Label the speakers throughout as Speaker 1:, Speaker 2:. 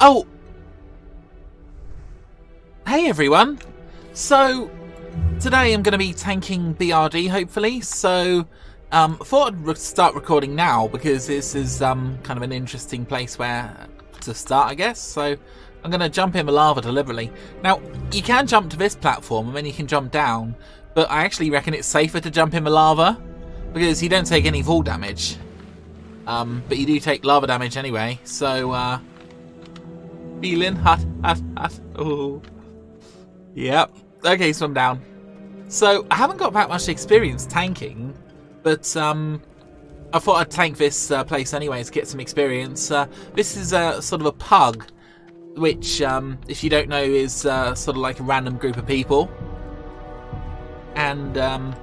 Speaker 1: Oh! Hey everyone! So, today I'm going to be tanking BRD hopefully, so um, thought I'd re start recording now because this is um, kind of an interesting place where to start I guess, so I'm going to jump in the lava deliberately. Now, you can jump to this platform and then you can jump down, but I actually reckon it's safer to jump in the lava because you don't take any fall damage. Um, but you do take lava damage anyway, so uh, feeling hot, hot, hot. Oh, yep. Okay, swim down. So I haven't got that much experience tanking, but um, I thought I'd tank this uh, place anyway to get some experience. Uh, this is a sort of a pug, which, um, if you don't know, is uh, sort of like a random group of people, and um,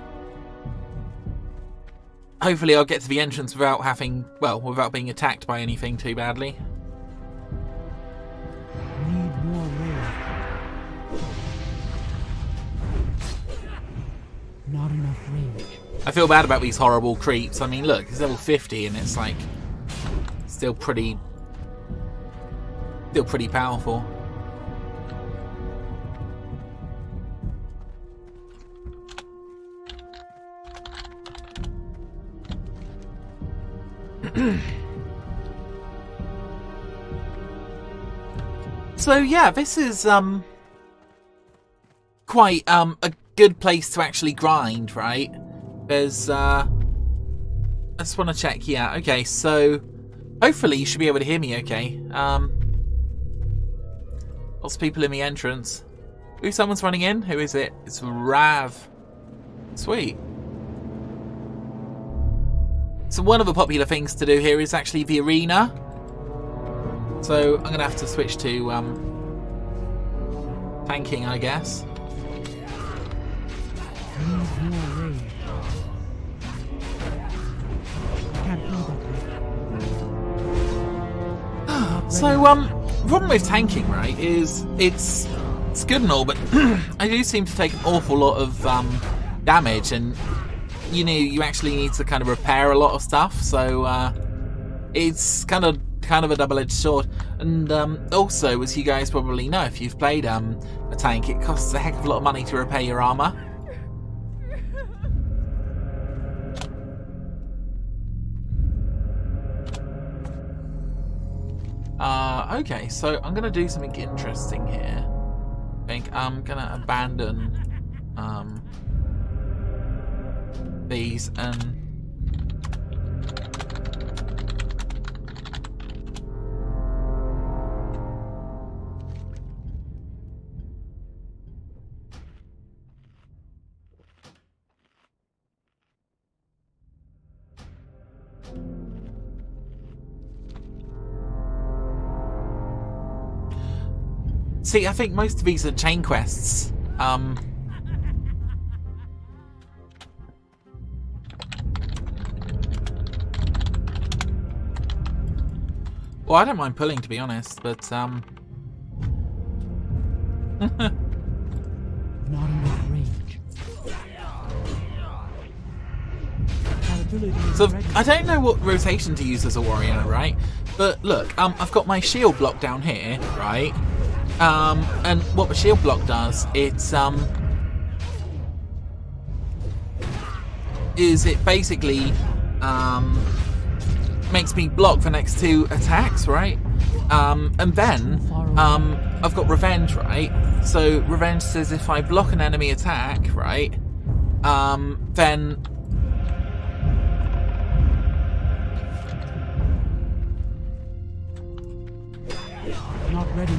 Speaker 1: hopefully I'll get to the entrance without having, well, without being attacked by anything too badly.
Speaker 2: Not enough.
Speaker 1: I feel bad about these horrible creeps. I mean, look, it's level 50 and it's like still pretty, still pretty powerful. so yeah, this is um quite um a good place to actually grind, right? There's uh I just want to check. Yeah, okay. So hopefully you should be able to hear me okay. Um Lots of people in the entrance. Ooh, someone's running in. Who is it? It's Rav. Sweet. So one of the popular things to do here is actually the arena. So I'm going to have to switch to um, tanking, I guess. So um, the problem with tanking, right, is it's it's good and all, but I do seem to take an awful lot of um, damage, and you know you actually need to kind of repair a lot of stuff. So uh, it's kind of kind of a double-edged sword. And um, also, as you guys probably know, if you've played um, a tank, it costs a heck of a lot of money to repair your armor. Uh, okay, so I'm gonna do something interesting here. I think I'm gonna abandon um, these and See, I think most of these are chain quests. Um, well, I don't mind pulling, to be honest, but um,
Speaker 2: Not enough range. That ability is
Speaker 1: so. I don't know what rotation to use as a warrior, right? But look, um, I've got my shield block down here, right? Um, and what the shield block does, it's um, is it basically um makes me block the next two attacks, right? Um, and then um, I've got revenge, right? So revenge says if I block an enemy attack, right, um, then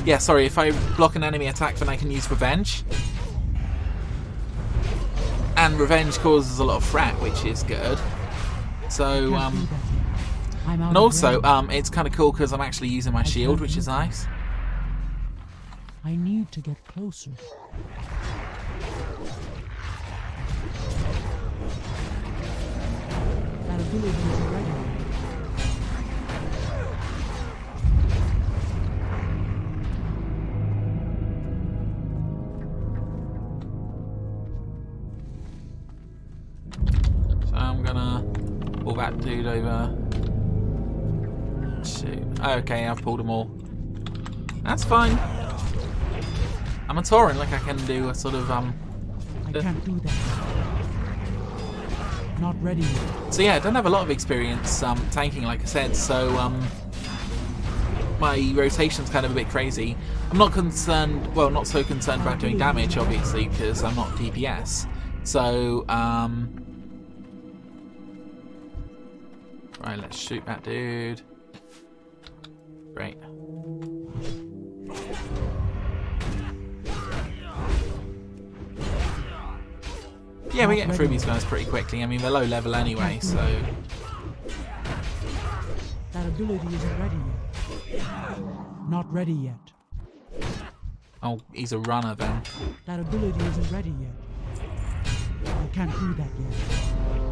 Speaker 1: yeah, sorry, if I block an enemy attack, then I can use revenge. And revenge causes a lot of threat, which is good. So, um.
Speaker 2: I'm out
Speaker 1: and also, um, it's kind of cool because I'm actually using my shield, which is nice.
Speaker 2: I need to get closer. That ability
Speaker 1: over. Shoot. Okay, I've pulled them all. That's fine. I'm a Tauren, like I can do a sort of um.
Speaker 2: I can't do that. Not ready yet.
Speaker 1: So yeah, I don't have a lot of experience um tanking, like I said. So um, my rotation's kind of a bit crazy. I'm not concerned. Well, not so concerned about doing damage, obviously, because I'm not DPS. So um. Right, let's shoot that dude. Great. Yeah, we're getting through these guys pretty quickly. I mean, they're low level anyway, so...
Speaker 2: That ability isn't ready yet. Not ready yet.
Speaker 1: Oh, he's a runner then.
Speaker 2: That ability isn't ready yet. I can't do that yet.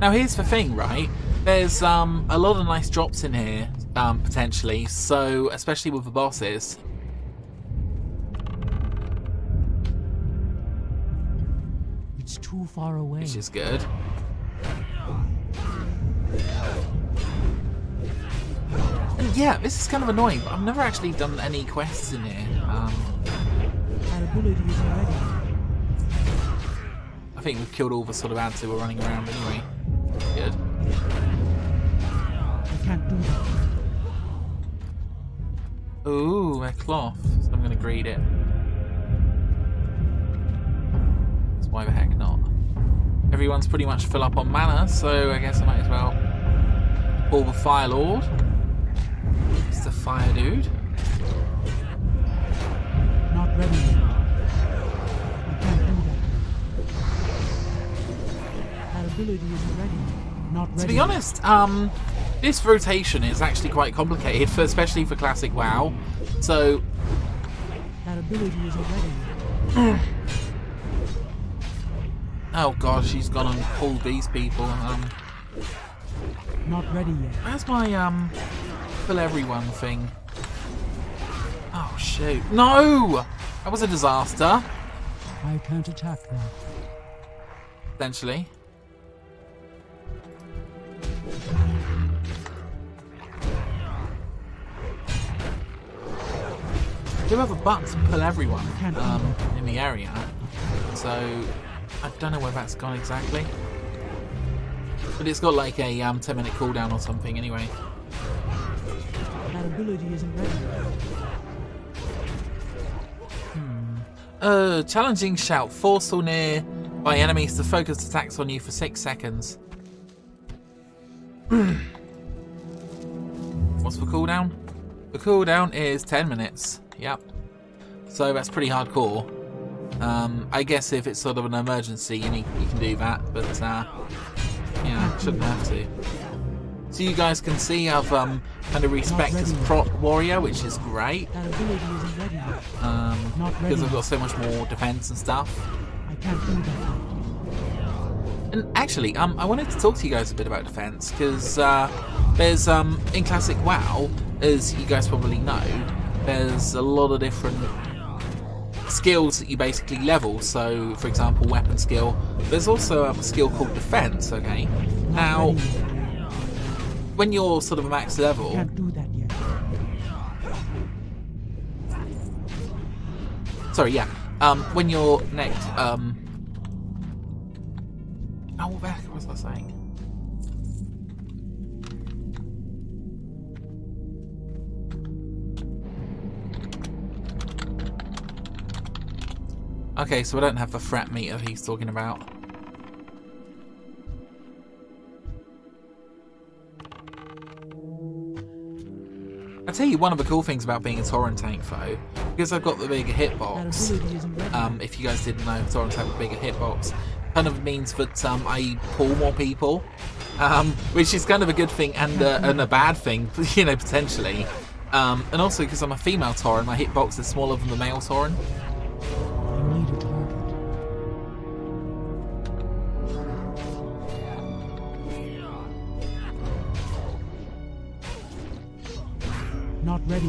Speaker 1: Now here's the thing, right? There's um a lot of nice drops in here, um, potentially, so especially with the bosses.
Speaker 2: It's too far away.
Speaker 1: Which is good. And yeah, this is kind of annoying, but I've never actually done any quests in here. Um,
Speaker 2: That ability isn't ready yet.
Speaker 1: I think we've killed all the sort of adds who were running around anyway. Good.
Speaker 2: I can't do that.
Speaker 1: Ooh, a cloth. So I'm gonna greed it. So why the heck not? Everyone's pretty much full up on mana, so I guess I might as well pull the Fire Lord. It's the fire dude.
Speaker 2: Not ready yet. Can't do that. That ability isn't ready yet. Not ready.
Speaker 1: To be honest, um, this rotation is actually quite complicated, for, especially for classic WoW. So
Speaker 2: That ability isn't ready.
Speaker 1: Oh god, she's gone and pulled these people. Um,
Speaker 2: Not ready yet.
Speaker 1: where's my um, kill everyone thing? Oh shoot! No, that was a disaster.
Speaker 2: I can't attack that.
Speaker 1: Essentially. I do have a button to pull everyone um, in the area, so I don't know where that's gone exactly. But it's got like a um, 10 minute cooldown or something anyway.
Speaker 2: That ability isn't ready yet.
Speaker 1: Uh, challenging shout. Force or near by enemies to focus attacks on you for 6 seconds. What's the cooldown? The cooldown is 10 minutes. Yep. So that's pretty hardcore. Um, I guess if it's sort of an emergency, you, need, you can do that, but uh, yeah, shouldn't have to. So you guys can see I've um, kind of respecced as prot warrior, which is great. Um, because. I've got so much more defense and stuff.
Speaker 2: I can't do that.
Speaker 1: And actually, um, I wanted to talk to you guys a bit about defense because uh, there's um, in classic WoW, as you guys probably know, there's a lot of different skills that you basically level. So, for example, weapon skill. There's also a skill called defense. Okay, now when you're sort of a max level,
Speaker 2: Can't do that yet.
Speaker 1: sorry, yeah, um, when you're next, um, oh, what the heck was I saying? Okay, so I don't have the threat meter he's talking about. I tell you, one of the cool things about being a Tauren tank, though, because I've got the bigger hitbox.
Speaker 2: ability isn't ready.
Speaker 1: Um, if you guys didn't know, Taurens have a bigger hitbox. Kind of means that um, I pull more people, um, which is kind of a good thing and a, and a bad thing, you know, potentially. Um, and also because I'm a female Tauren, my hitbox is smaller than the male Tauren.
Speaker 2: I need a target. Not ready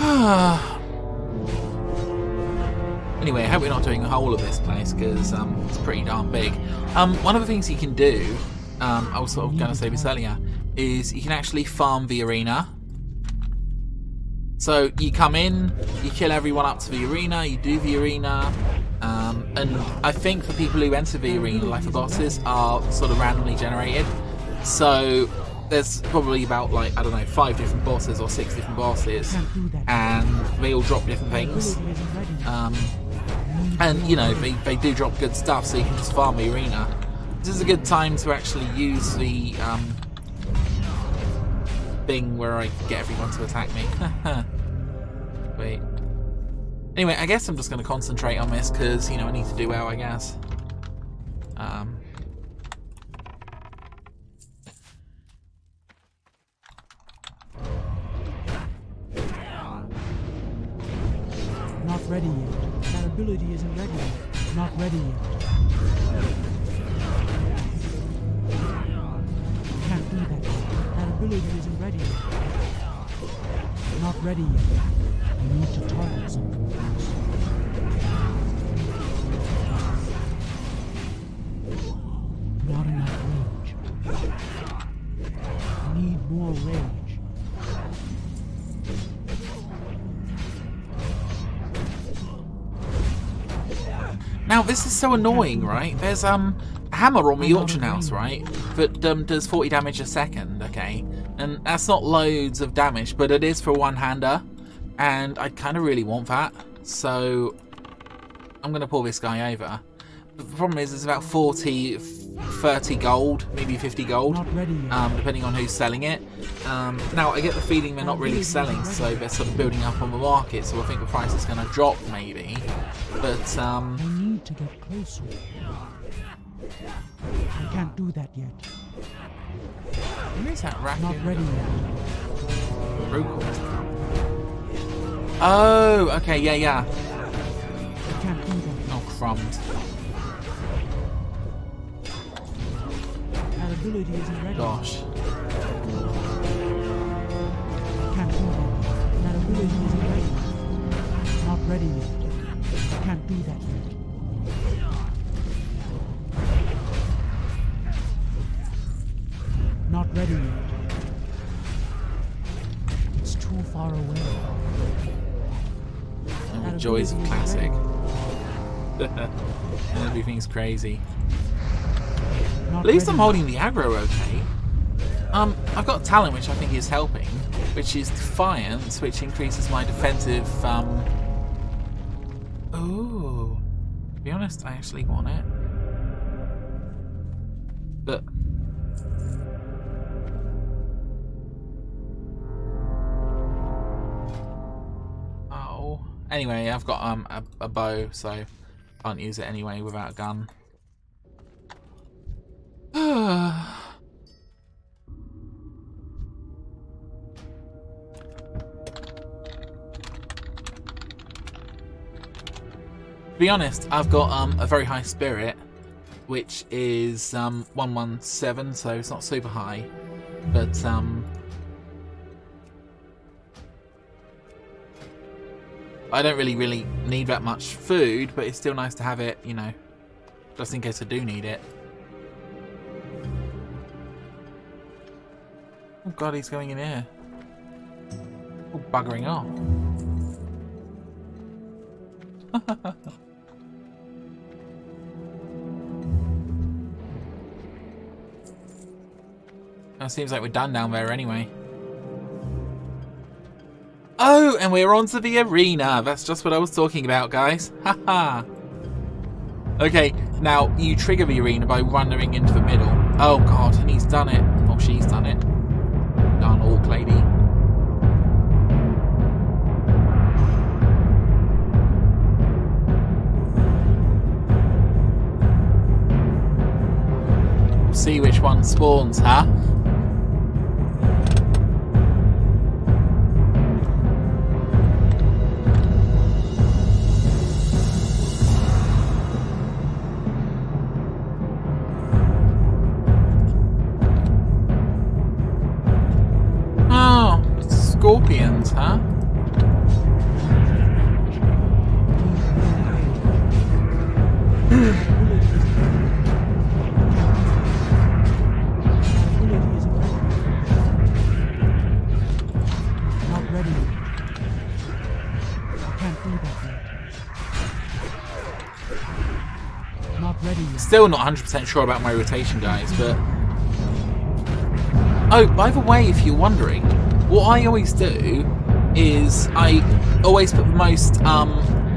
Speaker 2: yet.
Speaker 1: Anyway, I hope we're not doing a whole of this place because um, it's pretty darn big. Um, one of the things you can do, um, I was sort of going to say this earlier, is you can actually farm the arena. So you come in, you kill everyone up to the arena, you do the arena, um, and I think the people who enter the arena, like the bosses, are sort of randomly generated. So there's probably about like I don't know five different bosses or six different bosses,
Speaker 2: Can't do that.
Speaker 1: and they all drop different things.
Speaker 2: Ability isn't ready.
Speaker 1: Um, and you know they, they do drop good stuff, so you can just farm the arena. This is a good time to actually use the um, thing where I get everyone to attack me. Wait. Anyway, I guess I'm just going to concentrate on this because you know I need to do well, I guess. Um,
Speaker 2: Not ready yet. Ability isn't ready. Not ready yet. Can't do that. That ability isn't ready. Not ready yet. I need to target something first. Not enough rage. I need more rage.
Speaker 1: Now this is so annoying, right? There's um a hammer on the auction house, right? That um, does 40 damage a second, okay? And that's not loads of damage, but it is for one hander, and I kind of really want that, so I'm gonna pull this guy over. The problem is, it's about 40, 30 gold, maybe 50 gold,
Speaker 2: Not ready yet.
Speaker 1: um, depending on who's selling it. Um, now, I get the feeling they're not really selling, so they're sort of building up on the market, so I think the price is going to drop, maybe. But, um,
Speaker 2: need to get closer. I can't do that yet.
Speaker 1: where is that
Speaker 2: Not ready yet.
Speaker 1: Oh, okay, yeah, yeah.
Speaker 2: I can't do that.
Speaker 1: Oh, crumbs.
Speaker 2: That ability isn't ready.
Speaker 1: Gosh.
Speaker 2: I can't do that. That ability isn't ready. Not ready yet. I can't do that yet. Not ready yet. It's too far away.
Speaker 1: And the joys of
Speaker 2: is
Speaker 1: classic. Everything's crazy.
Speaker 2: Not
Speaker 1: At least I'm holding the aggro okay. Um, I've got talent which I think is helping, which is Defiance, which increases my defensive, um... Ooh. To be honest, I actually want it. Anyway, I've got um a, a bow, so can't use it anyway without a gun. To be honest, I've got um, a very high spirit, which is um, 117, so it's not super high. But um, I don't really, really need that much food, but it's still nice to have it, you know, just in case I do need it. Oh god, he's going in here. Oh, buggering off. It seems like we're done down there anyway. Oh, and we're on to the arena. That's just what I was talking about, guys. Haha. okay, now you trigger the arena by wandering into the middle. Oh god, and he's done it. Or she's done it. Darn orc lady. See which one spawns, huh? Still not 100% sure about my rotation, guys, but... Oh, by the way, if you're wondering, what I always do is I always put the most um,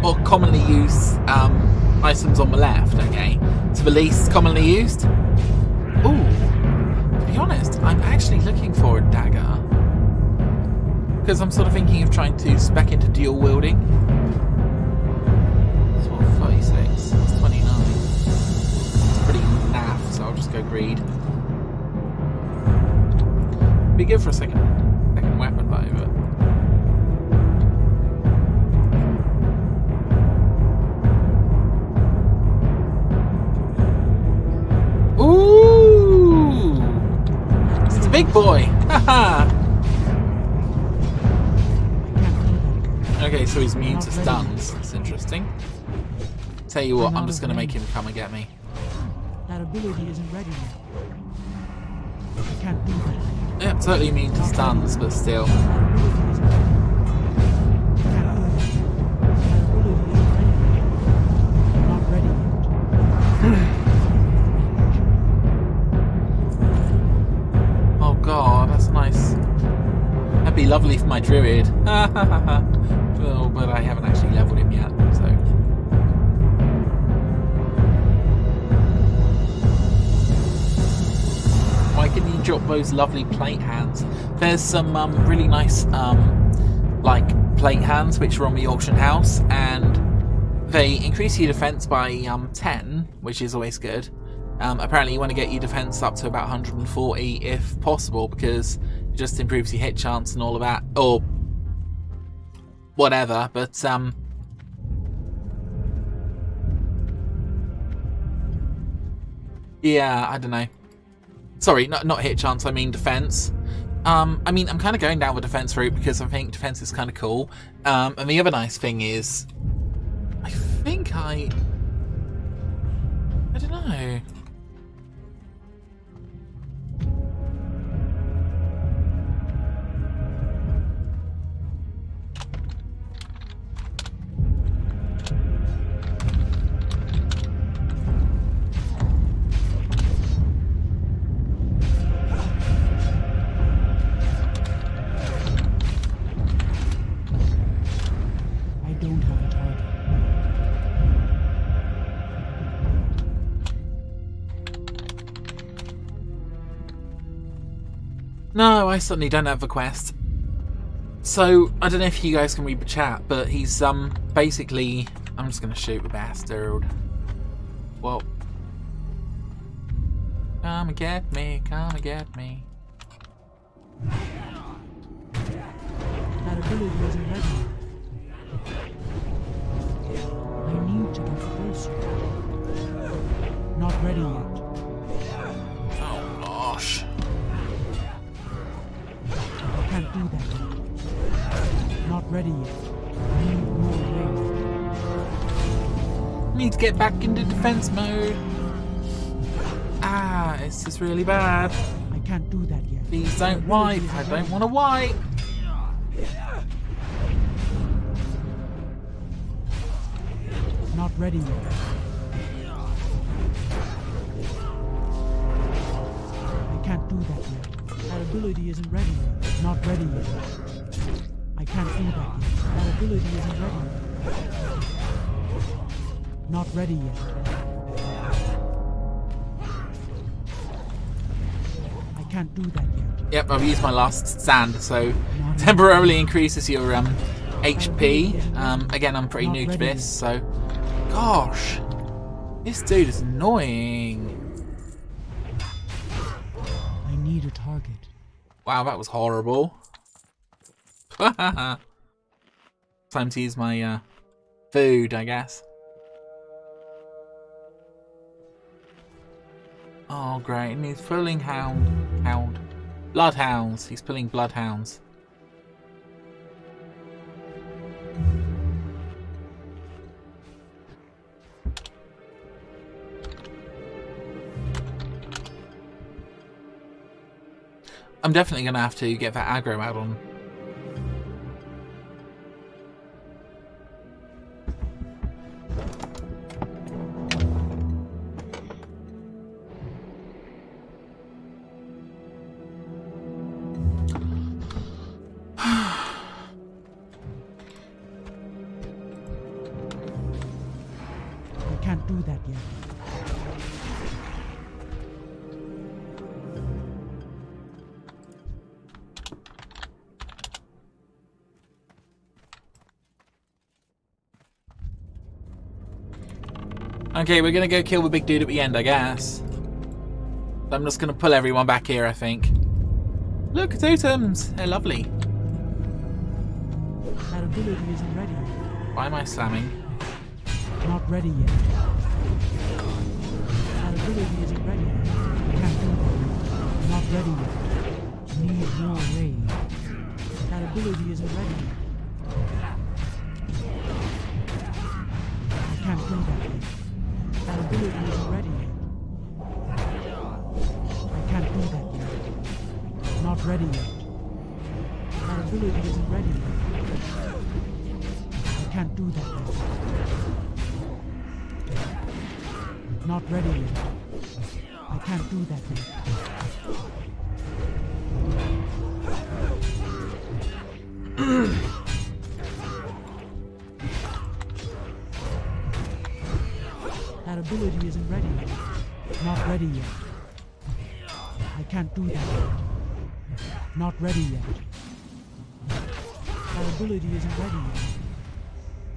Speaker 1: or commonly used um, items on the left, okay, to the least commonly used. Ooh, to be honest, I'm actually looking for a dagger. Because I'm sort of thinking of trying to spec into dual wielding. Greed. Be good for a second, second weapon but Ooh! It's a big boy! Haha! okay, so he's immune to stuns. That's interesting. Tell you what, I'm just gonna make him come and get me.
Speaker 2: Ability isn't ready yet. I can't do that.
Speaker 1: Yep, totally immune to stuns, but still.
Speaker 2: That ability isn't ready yet. Can't do that. That ability isn't ready yet. Not ready yet.
Speaker 1: Oh god, that's nice. That'd be lovely for my druid. drop those lovely plate hands? There's some um, really nice, um, like, plate hands which are on the auction house, and they increase your defense by um, 10, which is always good. Um, apparently, you want to get your defense up to about 140 if possible, because it just improves your hit chance and all of that, or whatever. But um, yeah, I don't know. Sorry, not not hit chance. I mean defense. Um, I mean, I'm kind of going down the defense route because I think defense is kind of cool. Um, and the other nice thing is, I think I, I don't know.
Speaker 2: I
Speaker 1: certainly don't have a quest. So, I don't know if you guys can read the chat, but he's, um, basically... I'm just gonna shoot the bastard. Well... Come and get me, come and get me.
Speaker 2: Get
Speaker 1: back into defense mode. Ah, this is really bad.
Speaker 2: I can't do that yet.
Speaker 1: Please don't wipe. I don't want to wipe.
Speaker 2: Not ready yet. I can't do that yet. That ability isn't ready yet. Not ready yet. I can't do that yet. That ability isn't ready yet. Not ready yet. I can't do that yet.
Speaker 1: Yep, I've used my last stand, so
Speaker 2: Not
Speaker 1: temporarily increases your um, HP. Um, again, I'm pretty
Speaker 2: Not
Speaker 1: new to this, so gosh, this dude is annoying.
Speaker 2: I need a target.
Speaker 1: Wow, that was horrible. Time to use my uh, food, I guess. Oh, great. And he's pulling hound. Hound. Bloodhounds. He's pulling bloodhounds. I'm definitely going to have to get that aggro out Okay, we're gonna go kill the big dude at the end, I guess. I'm just gonna pull everyone back here, I think. Look, totems! They're lovely.
Speaker 2: That ability isn't ready.
Speaker 1: Why am I slamming?
Speaker 2: Not ready yet. That ability isn't ready. That. Not ready yet. Need more rage. That ability isn't ready. I can't do that. Ability isn't ready yet. I can't do that yet. Not ready yet. That ability isn't ready yet. I can't do that yet. Not ready yet. I can't do that yet. ability isn't ready. Not ready yet. I can't do that. Not ready yet. That ability isn't ready yet.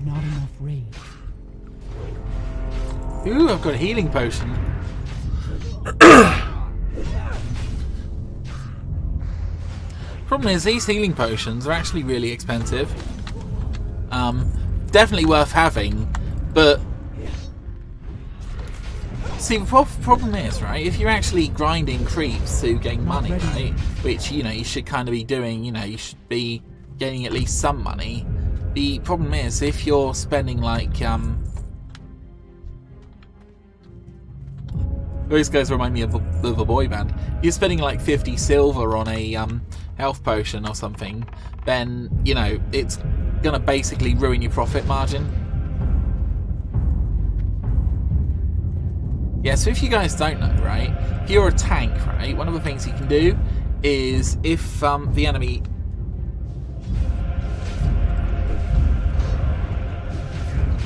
Speaker 2: Not enough rage.
Speaker 1: Ooh, I've got a healing potion. Problem is, these healing potions are actually really expensive. Um, definitely worth having, but see, the problem is, right? If you're actually grinding creeps to gain money, right, which you know you should kind of be doing, you know, you should be getting at least some money. The problem is, if you're spending like um, Those guys remind me of a, of a boy band. You're spending like 50 silver on a um, health potion or something, then, you know, it's gonna basically ruin your profit margin. Yeah, so if you guys don't know, right, if you're a tank, right, one of the things you can do is if um, the enemy.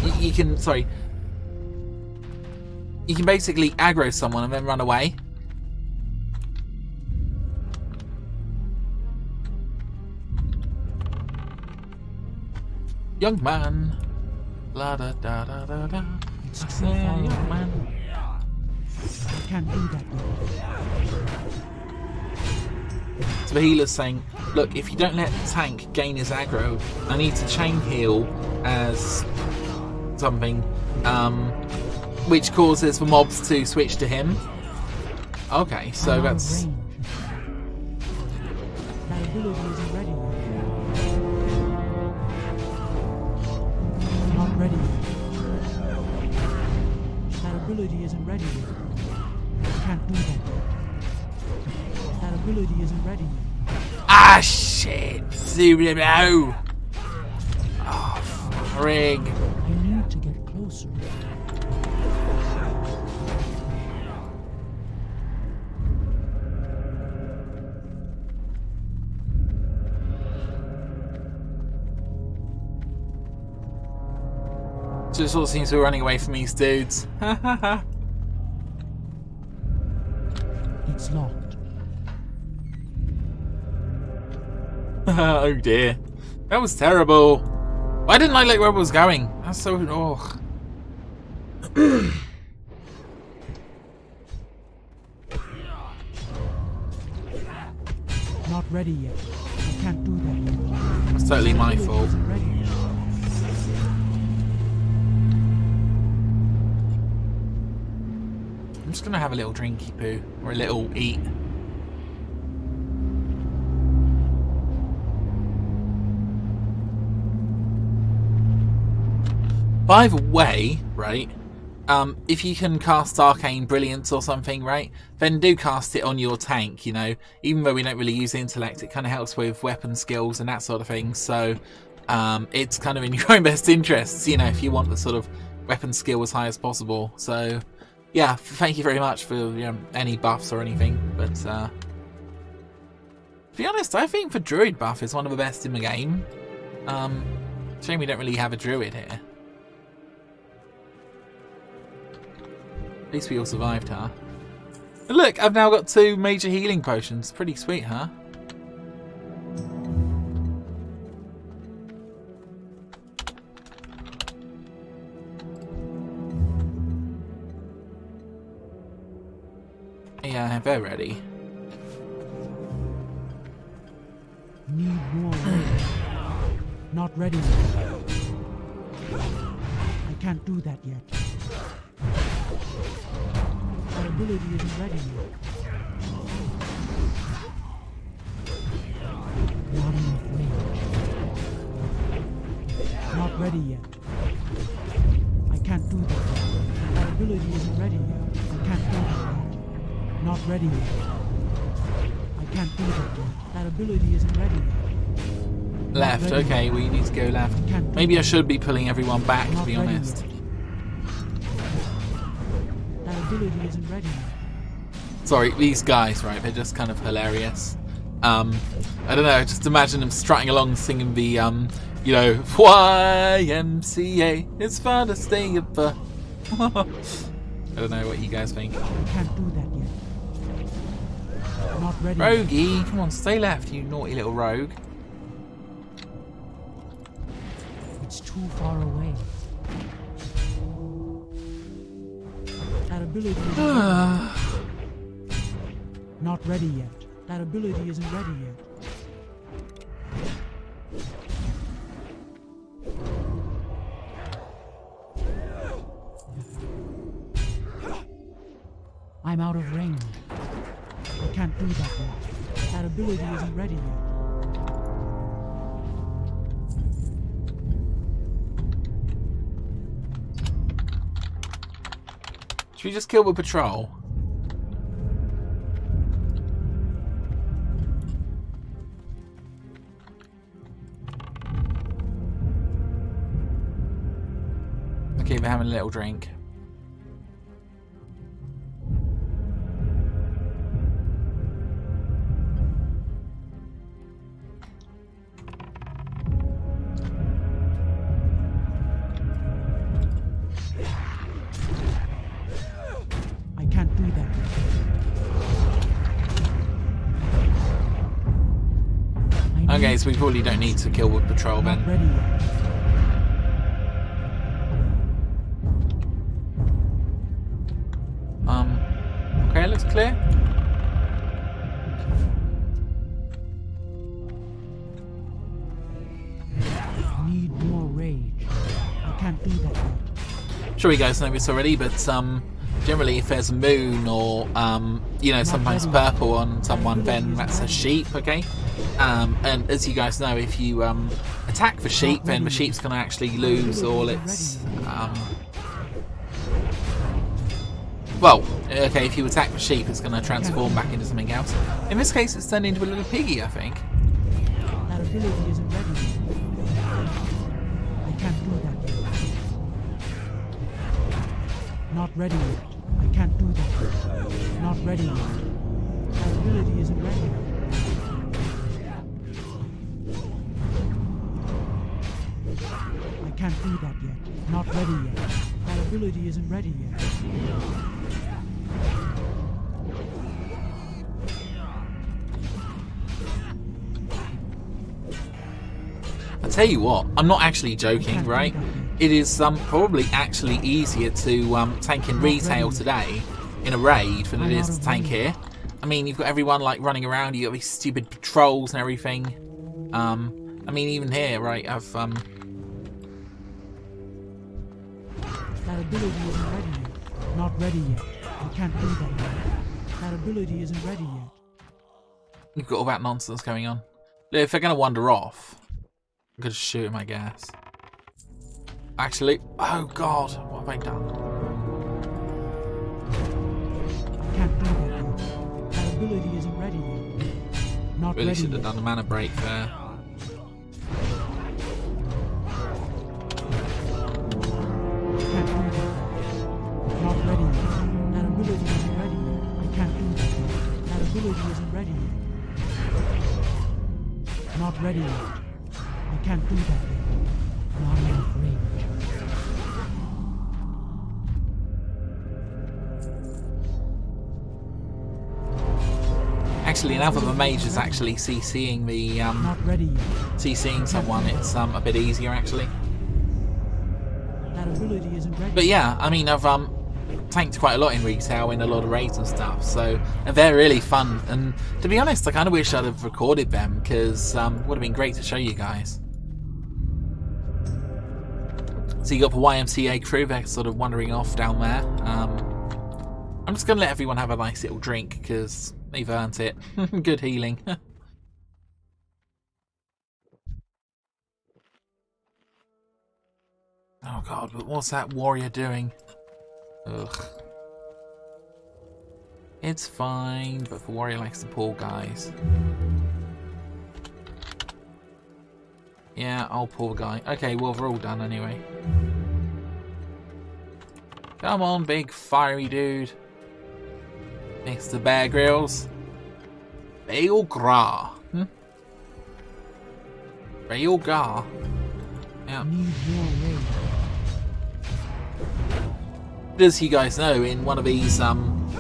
Speaker 1: You, you can, sorry, you can basically aggro someone and then run away. Young man. La da da da da da. I say, young man.
Speaker 2: Do that.
Speaker 1: So the healer's saying, look, if you don't let the tank gain his aggro, I need to chain heal as something, um, which causes the mobs to switch to him. Okay, so that's
Speaker 2: range. That ability isn't ready can't do that. That ability isn't ready yet.
Speaker 1: ah shit. Zero no. Oh, frig.
Speaker 2: I need to get closer.
Speaker 1: So Just all seems to be running away from these dudes.
Speaker 2: It's locked.
Speaker 1: oh dear. That was terrible. Why didn't I like where it was going? That's so. Oh.
Speaker 2: Not ready yet. I can't do that.
Speaker 1: It's totally my fault. Just gonna have a little drinky poo or a little eat. By the way, right, um, if you can cast Arcane Brilliance or something, right, then do cast it on your tank, you know. Even though we don't really use intellect, it kind of helps with weapon skills and that sort of thing. So um, it's kind of in your own best interests, you know, if you want the sort of weapon skill as high as possible. So yeah, thank you very much for you know, any buffs or anything. But uh, to be honest, I think the druid buff is one of the best in the game. Um, shame we don't really have a druid here. At least we all survived, huh? Look, I've now got two major healing potions. Pretty sweet, huh? They're ready.
Speaker 2: Need more. Not ready. I can't do that yet. That ability isn't ready yet. Not enough rage. Not ready yet. I can't do that. That ability isn't ready yet. I can't do that. Not ready yet. I can't do that. That ability isn't ready yet.
Speaker 1: Left,
Speaker 2: ready.
Speaker 1: okay, we need to go left.
Speaker 2: Can't
Speaker 1: Maybe I should be pulling everyone back, to be honest.
Speaker 2: yet. That ability isn't ready yet.
Speaker 1: Sorry, these guys, right, they're just kind of hilarious. Um, I don't know, just imagine them strutting along singing the, um, you know, YMCA, it's fun to stay up. I don't know what you guys think.
Speaker 2: I can't do that yet. Not ready.
Speaker 1: Rogie, come on, stay left, you naughty little rogue.
Speaker 2: It's too far away. That ability. Ah. Not ready yet. That ability isn't ready yet. I'm out of range. Do that yet. That ability isn't ready yet.
Speaker 1: Should we just kill the patrol? Okay, we're having a little drink. Probably don't need to kill the patrol then. Um, okay, looks clear.
Speaker 2: Need more rage. I can't do that
Speaker 1: sure you guys know this already, but um, generally if there's a moon or um, you know sometimes purple on someone, then that's a sheep. Okay, um, and as you guys know, if you um, attack the sheep, then the sheep's going to actually lose all its. Um, well, okay, if you attack the sheep, it's going to transform back into something else. In this case, it's turned into a little piggy, I think.
Speaker 2: Not ready yet. I can't do that. Not ready yet. That ability isn't ready can't do that yet. Not ready yet. That ability isn't ready yet.
Speaker 1: I tell you what, I'm not actually joking, right? It is um, probably actually easier to um, tank in retail today in a raid than it is to tank here. I mean, you've got everyone like running around. You got these stupid patrols and everything. Um, I mean, even here, right? I've um,
Speaker 2: That ability isn't ready yet. Not ready yet. I can't do that yet. That ability isn't ready yet.
Speaker 1: you've got all that nonsense going on. If they're gonna wander off, I'm gonna shoot them, I guess. Actually, oh god, what have I done?
Speaker 2: I can't do that yet. That ability isn't ready yet. Not
Speaker 1: Really
Speaker 2: ready
Speaker 1: should have
Speaker 2: yet.
Speaker 1: done a mana break there.
Speaker 2: Ready yet. I can't do that. Not enough range.
Speaker 1: Actually, now that the mage is actually CCing the um,
Speaker 2: Not ready yet.
Speaker 1: CCing someone, it's um, a bit easier actually.
Speaker 2: That ability isn't ready.
Speaker 1: But yeah, I mean, I've um, tanked quite a lot in retail in a lot of raids and stuff. So and they're really fun. And to be honest, I kind of wish I'd have recorded them because um, would have been great to show you guys. So you got the YMCA crew, they're sort of wandering off down there. Um, I'm just going to let everyone have a nice little drink because they've earned it. Good healing. oh god, but what's that warrior doing? Ugh. It's fine, but for warrior likes to pull guys. Yeah, I'll pull guy. Okay, well, we're all done anyway. Come on, big fiery dude. Mr. Bear Grylls. Bail Gra. Hmm? Bael'Gar. Yeah. As you guys know, in one of these, um,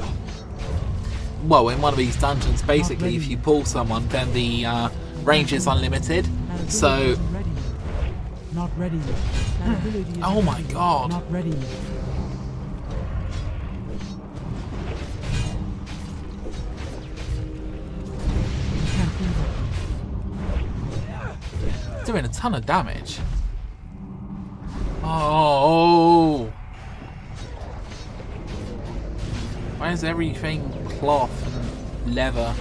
Speaker 1: well, in one of these dungeons, basically, if you pull someone, then the uh, range is unlimited. So,
Speaker 2: not ready yet. That ability is
Speaker 1: oh my god.
Speaker 2: Not ready yet. You can't do that.
Speaker 1: doing a ton of damage. Oh. Why is everything cloth and leather?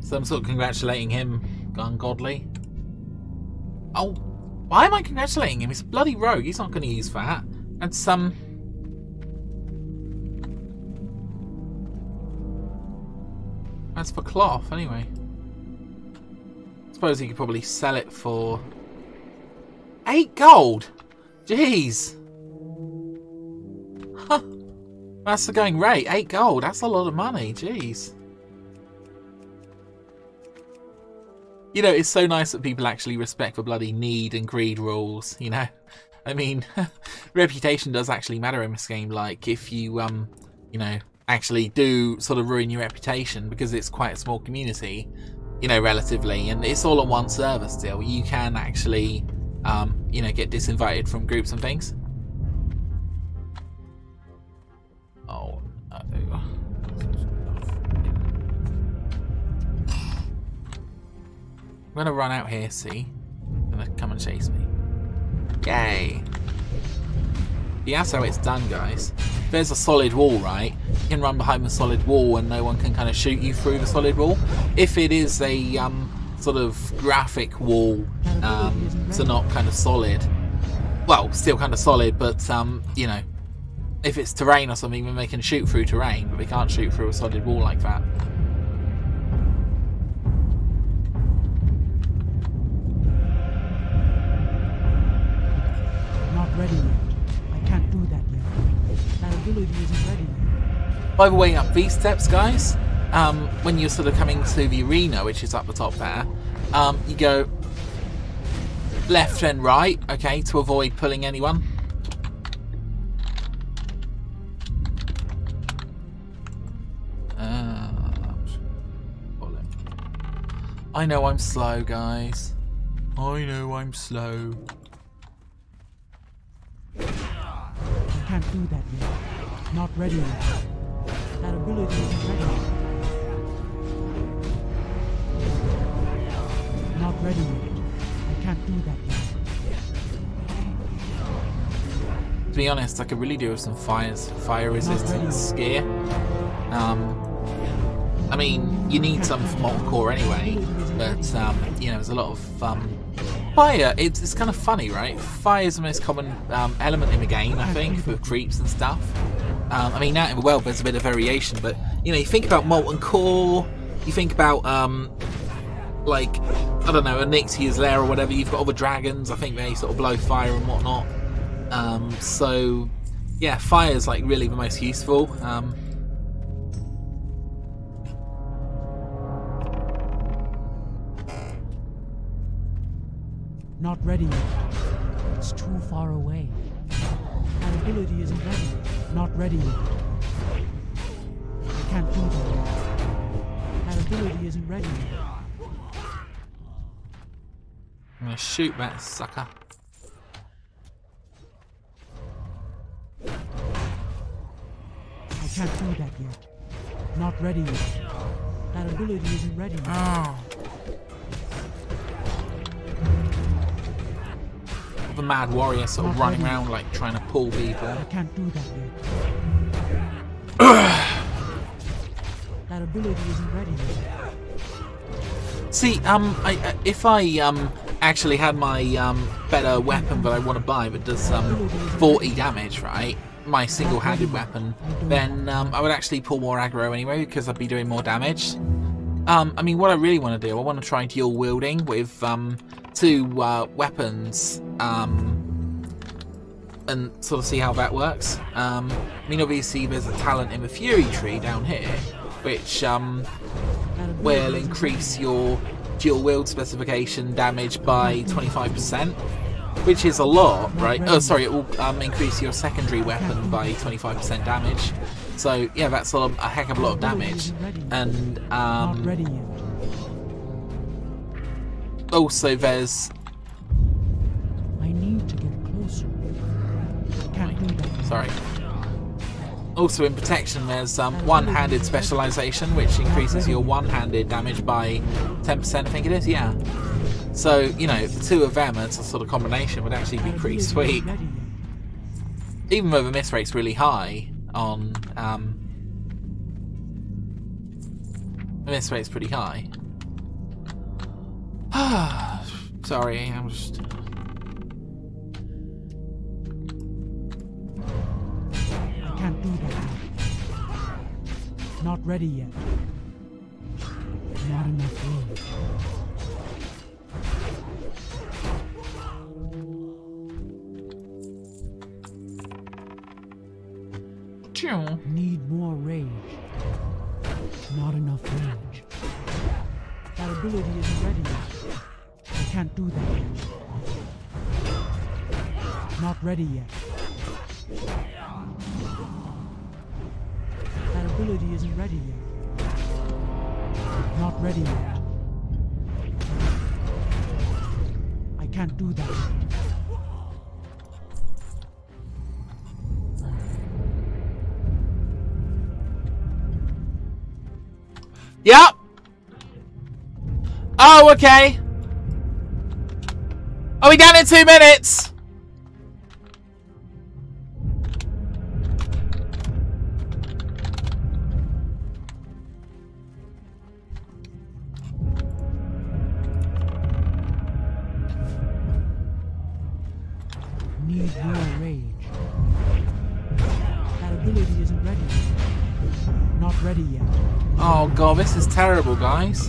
Speaker 1: So I'm sort of congratulating him, ungodly. Oh, why am I congratulating him? He's a bloody rogue. He's not going to use that. And some. That's for cloth, anyway. I suppose he could probably sell it for eight gold. Jeez. Huh. That's the going rate. Eight gold. That's a lot of money. Jeez. You know, it's so nice that people actually respect the bloody need and greed rules, you know? I mean, reputation does actually matter in this game. Like, if you, um, you know, actually do sort of ruin your reputation because it's quite a small community, you know, relatively, and it's all on one server still, you can actually, um, you know, get disinvited from groups and things. Oh, gonna run out here, see? Gonna come and chase me. Yay! Yeah, how it's done, guys. If there's a solid wall, right? You can run behind the solid wall and no one can kind of shoot you through the solid wall. If it is a um, sort of graphic wall, um, so not kind of solid, well, still kind of solid, but, um, you know, if it's terrain or something, then they can shoot through terrain, but they can't shoot through a solid wall like that.
Speaker 2: Isn't ready.
Speaker 1: By the way, up these steps, guys, um, when you're sort of coming to the arena, which is up the top there, um, you go left and right, okay, to avoid pulling anyone. Uh. I know I'm slow, guys. I know I'm slow.
Speaker 2: I can't do that yet. Not ready yet. That ability isn't ready. Not ready yet. I can't do that yet.
Speaker 1: To be honest, I could really do with some fires, fire resistance gear. Um, I mean, you need some for molten core anyway, but um, you know, there's a lot of um, fire. It's, it's kind of funny, right? Fire is the most common um, element in the game, I think, for creeps and stuff. Um, I mean, out in world, there's a bit of variation, but you know, you think about molten core, you think about um, like I don't know, Onyxia's lair or whatever. You've got all the dragons. I think they sort of blow fire and whatnot. Um, so yeah, fire is like really the most useful. Um,
Speaker 2: Not ready yet. It's too far away. That ability isn't ready. Not ready yet. I can't do that yet. That ability isn't ready yet.
Speaker 1: I'm gonna shoot that sucker.
Speaker 2: I can't do that yet. Not ready yet. That ability isn't ready yet.
Speaker 1: Oh. The mad warrior sort of running around like trying to pull people.
Speaker 2: I can't do that yet. that ability isn't ready yet.
Speaker 1: See, um, I, uh, if I um actually had my um better weapon that I want to buy that does um 40 damage, right? My single-handed weapon, then um, I would actually pull more aggro anyway because I'd be doing more damage. Um, I mean, what I really want to do, I want to try dual wielding with um two uh, weapons, um, and sort of see how that works. Um, I mean, obviously there's a talent in the Fury tree down here, which um will increase your dual wield specification damage by 25%, which is a lot, right? Oh, sorry, it will um, increase your secondary weapon by 25% damage. So, yeah, that's a, a heck of a lot of damage. And um, also, there's.
Speaker 2: I need to get closer.
Speaker 1: Sorry. Also, in protection, there's um, one handed specialization, which increases your one handed damage by 10%, I think it is, yeah. So, you know, the two of them as a sort of combination would actually be pretty sweet. even though the miss rate's really high on um the miss rate's pretty high. Sorry, I'm just
Speaker 2: I can't do that. Not ready yet. Not enough room.
Speaker 1: Phew.
Speaker 2: Need more rage. Not enough rage. That ability isn't ready yet. I can't do that. Not ready yet. That ability isn't ready yet. Not ready yet. I can't do that
Speaker 1: Yep. Oh, okay. Are we down in two minutes? Guys.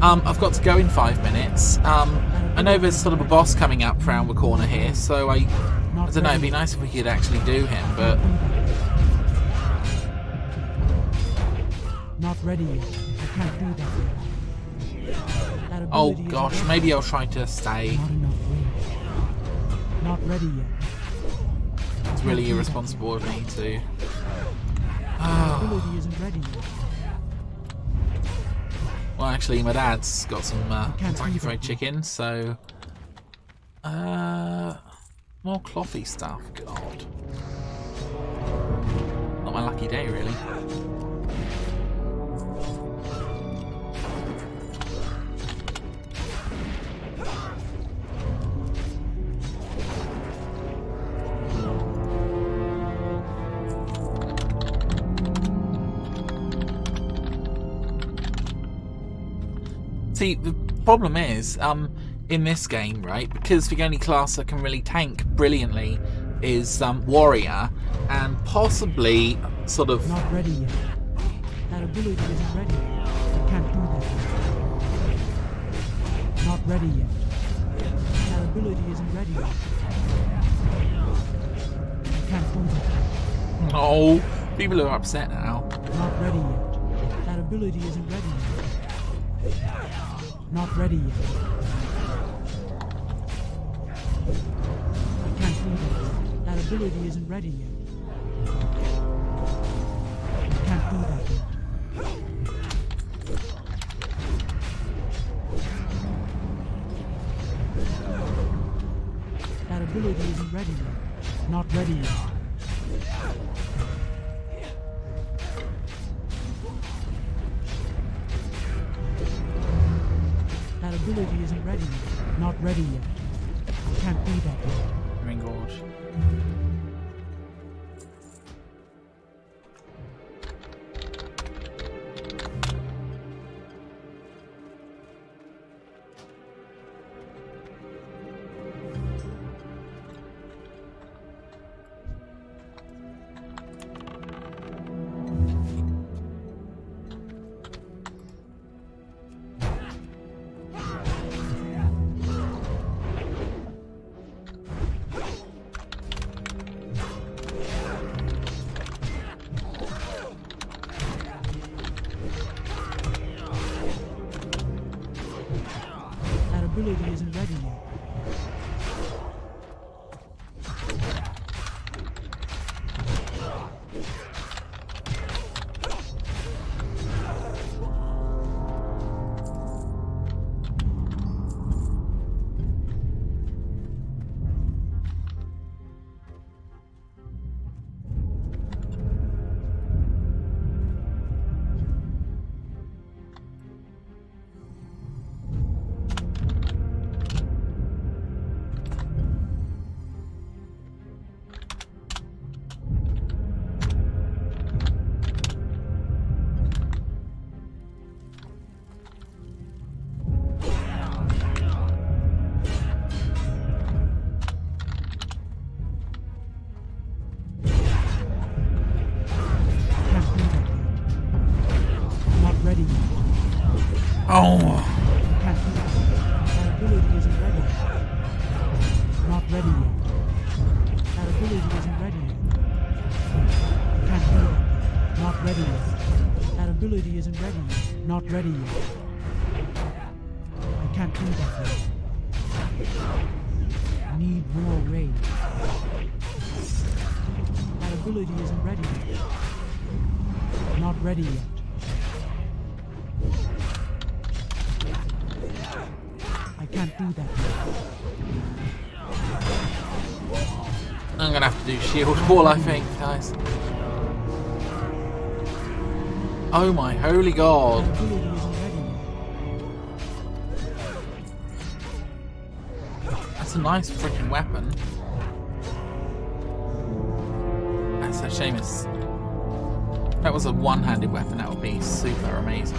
Speaker 1: Um, I've got to go in five minutes. Um, I know there's sort of a boss coming up round the corner here, so I, I don't know. It'd be nice if we could actually do him, but
Speaker 2: Not ready yet. I can't do that. That
Speaker 1: oh gosh, maybe I'll try to stay.
Speaker 2: Not. Not ready yet.
Speaker 1: It's really irresponsible of me to.
Speaker 2: That
Speaker 1: actually, my dad's got some uh, Kentucky Fried. Chicken, so. Uh, more clothy stuff. God, not my lucky day, really. See, the problem is, um, in this game, right, because the only class that can really tank brilliantly is um, Warrior, and possibly sort of.
Speaker 2: Not ready yet. That ability isn't ready. I can't do that. Not ready yet. That ability isn't ready yet. I can't do that.
Speaker 1: Oh, people are upset now.
Speaker 2: Not ready yet. That ability isn't ready yet. Not ready yet. I can't do that. That ability isn't ready yet. I can't do that yet. That ability isn't ready yet. Not ready yet. Yet. Oh, that. Ability isn't ready. Not ready yet. That ability isn't ready. Can't. Not ready yet. That ability isn't ready. Not ready yet. I can't do that yet. Need more rage. That ability isn't ready yet. Not ready yet.
Speaker 1: Shield wall, I think, guys. Oh my holy god. That's a nice freaking weapon. That's a shame it's... That was a one-handed weapon, that would be super amazing.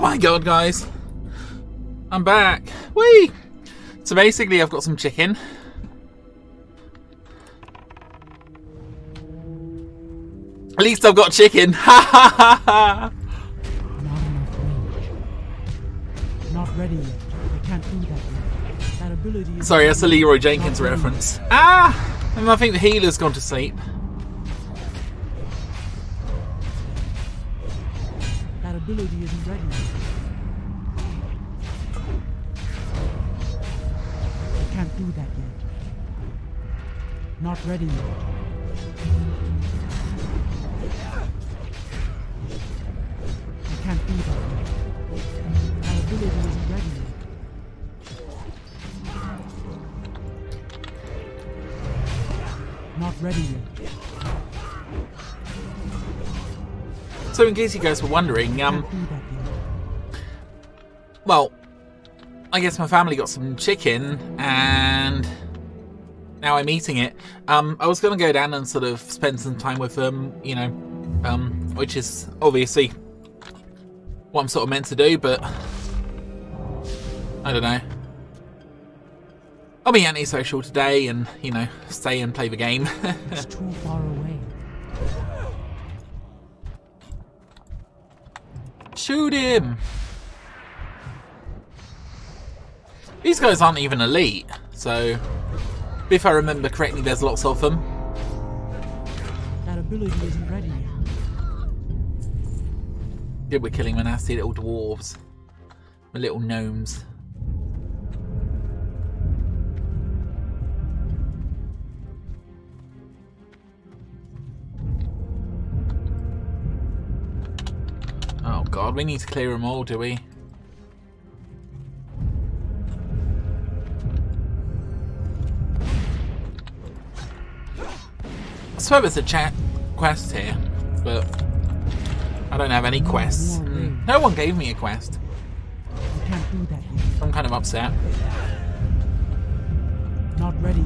Speaker 1: Oh my god, guys. I'm back. Whee! So basically, I've got some chicken. At least I've got chicken. Ha ha ha ha!
Speaker 2: Not enough rage. Not ready yet. I can't do that yet. That ability
Speaker 1: Sorry, that's a Leroy Jenkins reference. Ah! And I think the healer's gone to sleep.
Speaker 2: Ability isn't ready can't do that yet. Not ready yet.
Speaker 1: So, in case you guys were wondering, um, well, I guess my family got some chicken and now I'm eating it. Um, I was going to go down and sort of spend some time with them, you know, um, which is obviously what I'm sort of meant to do, but I don't know. I'll be antisocial today and, you know, stay and play the game.
Speaker 2: It's too far away.
Speaker 1: Shoot him! These guys aren't even elite, so if I remember correctly, there's lots of them.
Speaker 2: That ability isn't ready yet.
Speaker 1: Yeah, we're killing my nasty little dwarves. My little gnomes. God, we need to clear them all, do we? I swear there's a chat quest here, but I don't have any quests. No one gave me a quest.
Speaker 2: I can't do that yet.
Speaker 1: I'm kind of upset.
Speaker 2: Not ready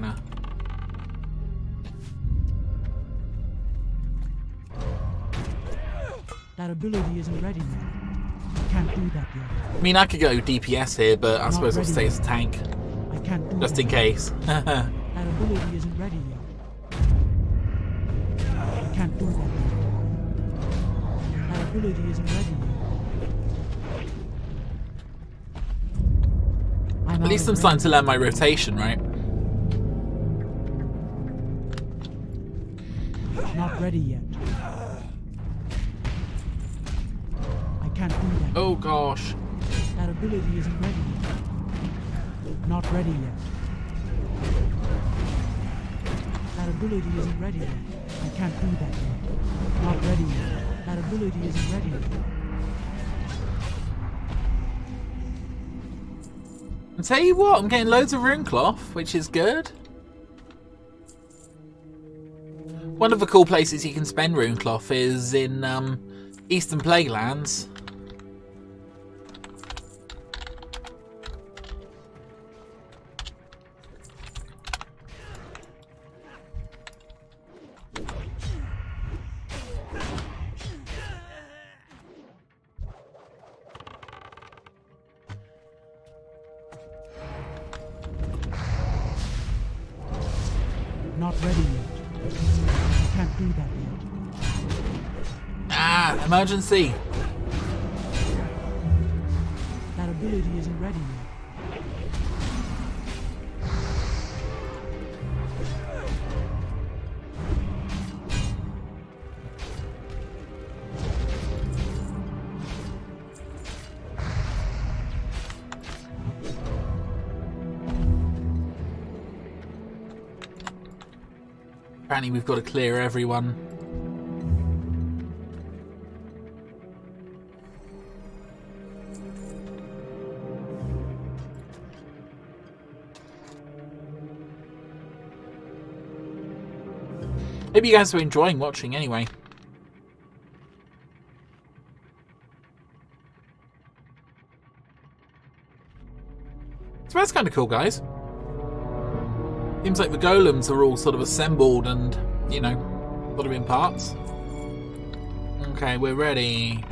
Speaker 1: gonna?
Speaker 2: That ability isn't ready yet. Can't do that yet.
Speaker 1: I mean, I could go DPS here, but I
Speaker 2: Not
Speaker 1: suppose I'll stay as a tank,
Speaker 2: I can't do
Speaker 1: just in
Speaker 2: yet.
Speaker 1: case.
Speaker 2: That ability isn't ready yet. I can't do that yet. That ability isn't ready yet.
Speaker 1: At least I'm starting to learn my rotation, right?
Speaker 2: Not ready yet. I can't do that.
Speaker 1: Oh gosh.
Speaker 2: That ability isn't ready yet. Not ready yet. That ability isn't ready yet. I can't do that yet. Not ready yet. That ability isn't ready yet.
Speaker 1: I tell you what, I'm getting loads of runecloth, which is good. One of the cool places you can spend runecloth is in um, Eastern Plaguelands. Emergency.
Speaker 2: That ability isn't ready yet.
Speaker 1: Apparently we've got to clear everyone. Hope you guys are enjoying watching anyway. So that's kind of cool, guys. Seems like the golems are all sort of assembled and, you know, put them in parts. Okay, we're ready.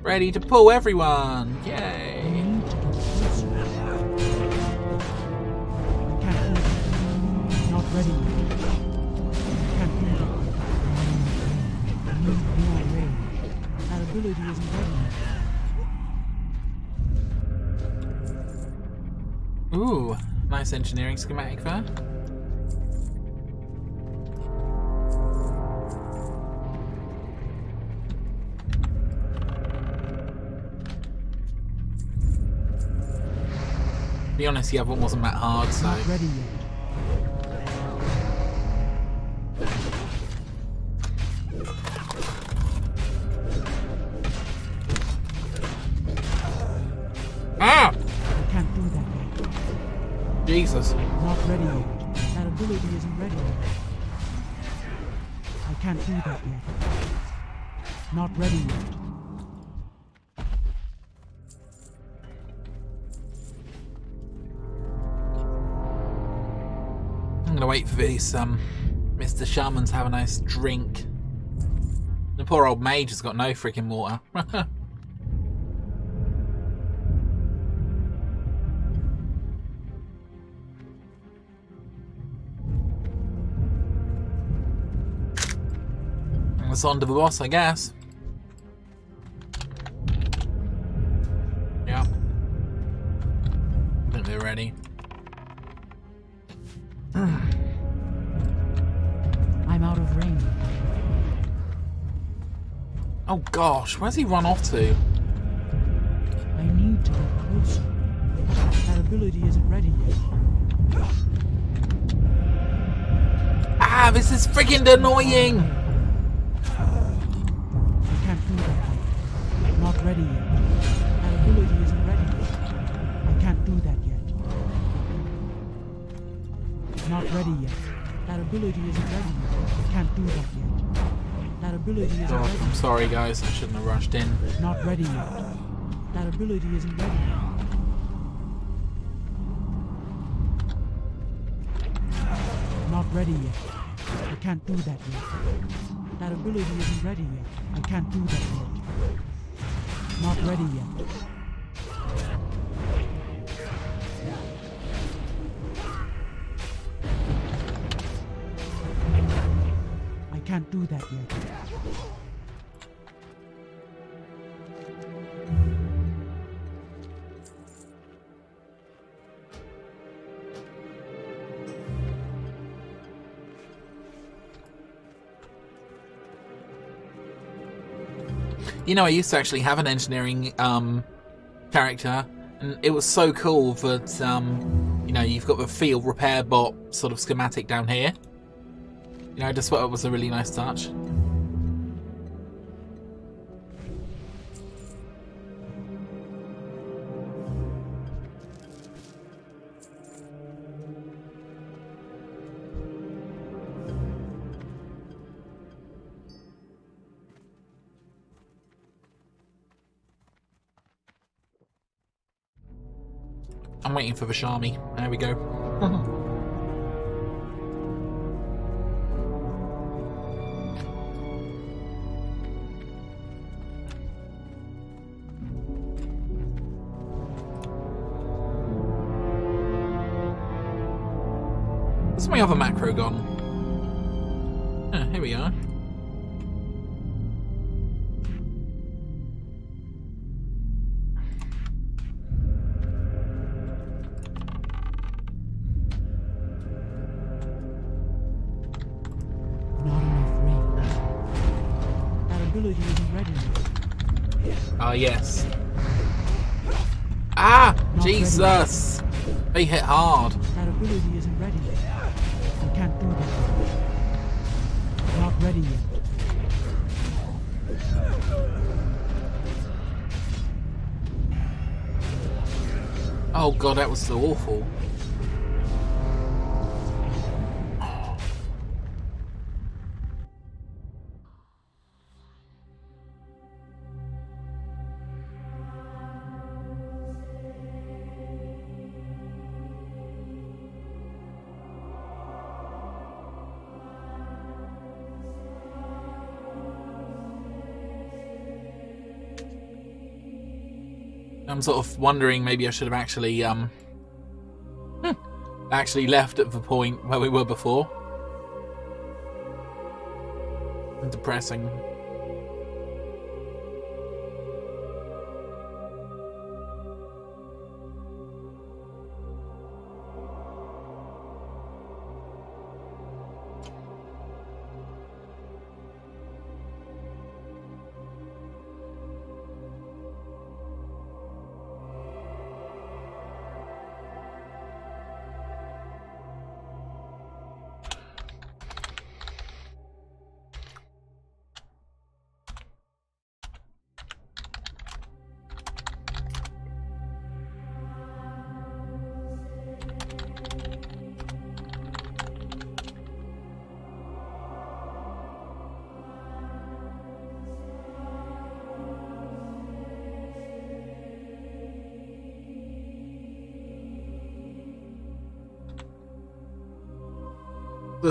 Speaker 1: Ready to pull everyone! Yay!
Speaker 2: need to ability isn't.
Speaker 1: Ooh, nice engineering schematic there. Be honest, the other one wasn't that hard, so
Speaker 2: Not ready yet. Can't do that yet. Not ready yet.
Speaker 1: I'm gonna wait for this, um, Mr. Shaman to have a nice drink. The poor old mage has got no freaking water. It's on to the boss, I guess. Yeah. I think we're ready.
Speaker 2: I'm out of range.
Speaker 1: Oh gosh, where's he run off to?
Speaker 2: I need to get closer. That ability isn't ready yet.
Speaker 1: Ah, this is freaking annoying!
Speaker 2: Ability isn't ready yet. I can't do that yet. That ability isn't
Speaker 1: God,
Speaker 2: ready.
Speaker 1: I'm sorry guys, I shouldn't have rushed in.
Speaker 2: Not ready yet. That ability isn't ready yet. Not ready yet. I can't do that yet. That ability isn't ready yet. I can't do that yet. Not ready yet. Do that yet.
Speaker 1: You know, I used to actually have an engineering um, character, and it was so cool that, um, you know, you've got the field repair bot sort of schematic down here. You know, I just thought it was a really nice touch. I'm waiting for the Shami. There we go. They hit hard.
Speaker 2: That ability isn't ready yet. I can't do that. Not ready yet.
Speaker 1: Oh god, that was so awful. I'm sort of wondering maybe I should have actually um hmm, actually left at the point where we were before. Depressing.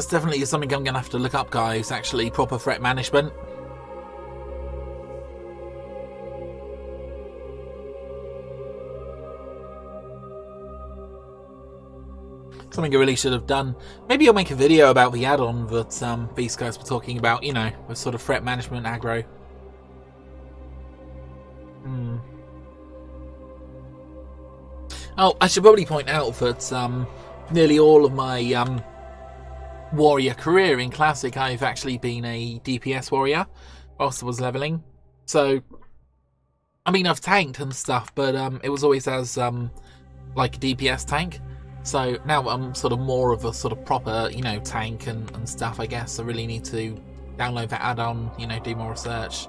Speaker 1: That's definitely something I'm going to have to look up, guys. Actually, proper threat management. Something I really should have done. Maybe I'll make a video about the add-on that um, these guys were talking about, you know, with sort of threat management aggro. Hmm. Oh, I should probably point out that um, nearly all of my um, warrior career in Classic, I've actually been a DPS warrior whilst I was leveling. So, I mean, I've tanked and stuff, but um, it was always as um, like a DPS tank. So now I'm sort of more of a sort of proper, you know, tank and, and stuff, I guess. I really need to download that add-on, you know, do more research.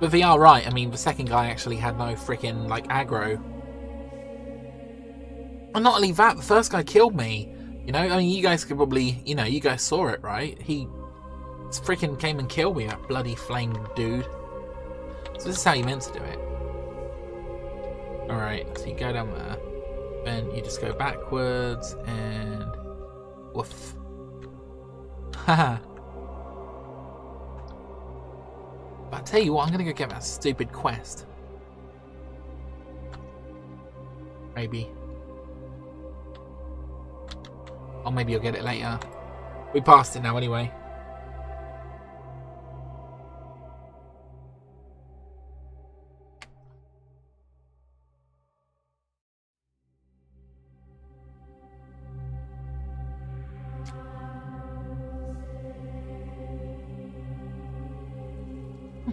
Speaker 1: But they are right. I mean, the second guy actually had no freaking, like, aggro. And not only that, the first guy killed me. You know, I mean, you guys could probably, you know, you guys saw it, right? He freaking came and killed me, that bloody flame dude. So this is how you meant to do it. Alright, so you go down there. Then you just go backwards and... Woof. Haha. but I tell you what, I'm gonna go get that stupid quest. Maybe. Or maybe you'll get it later. We passed it now anyway.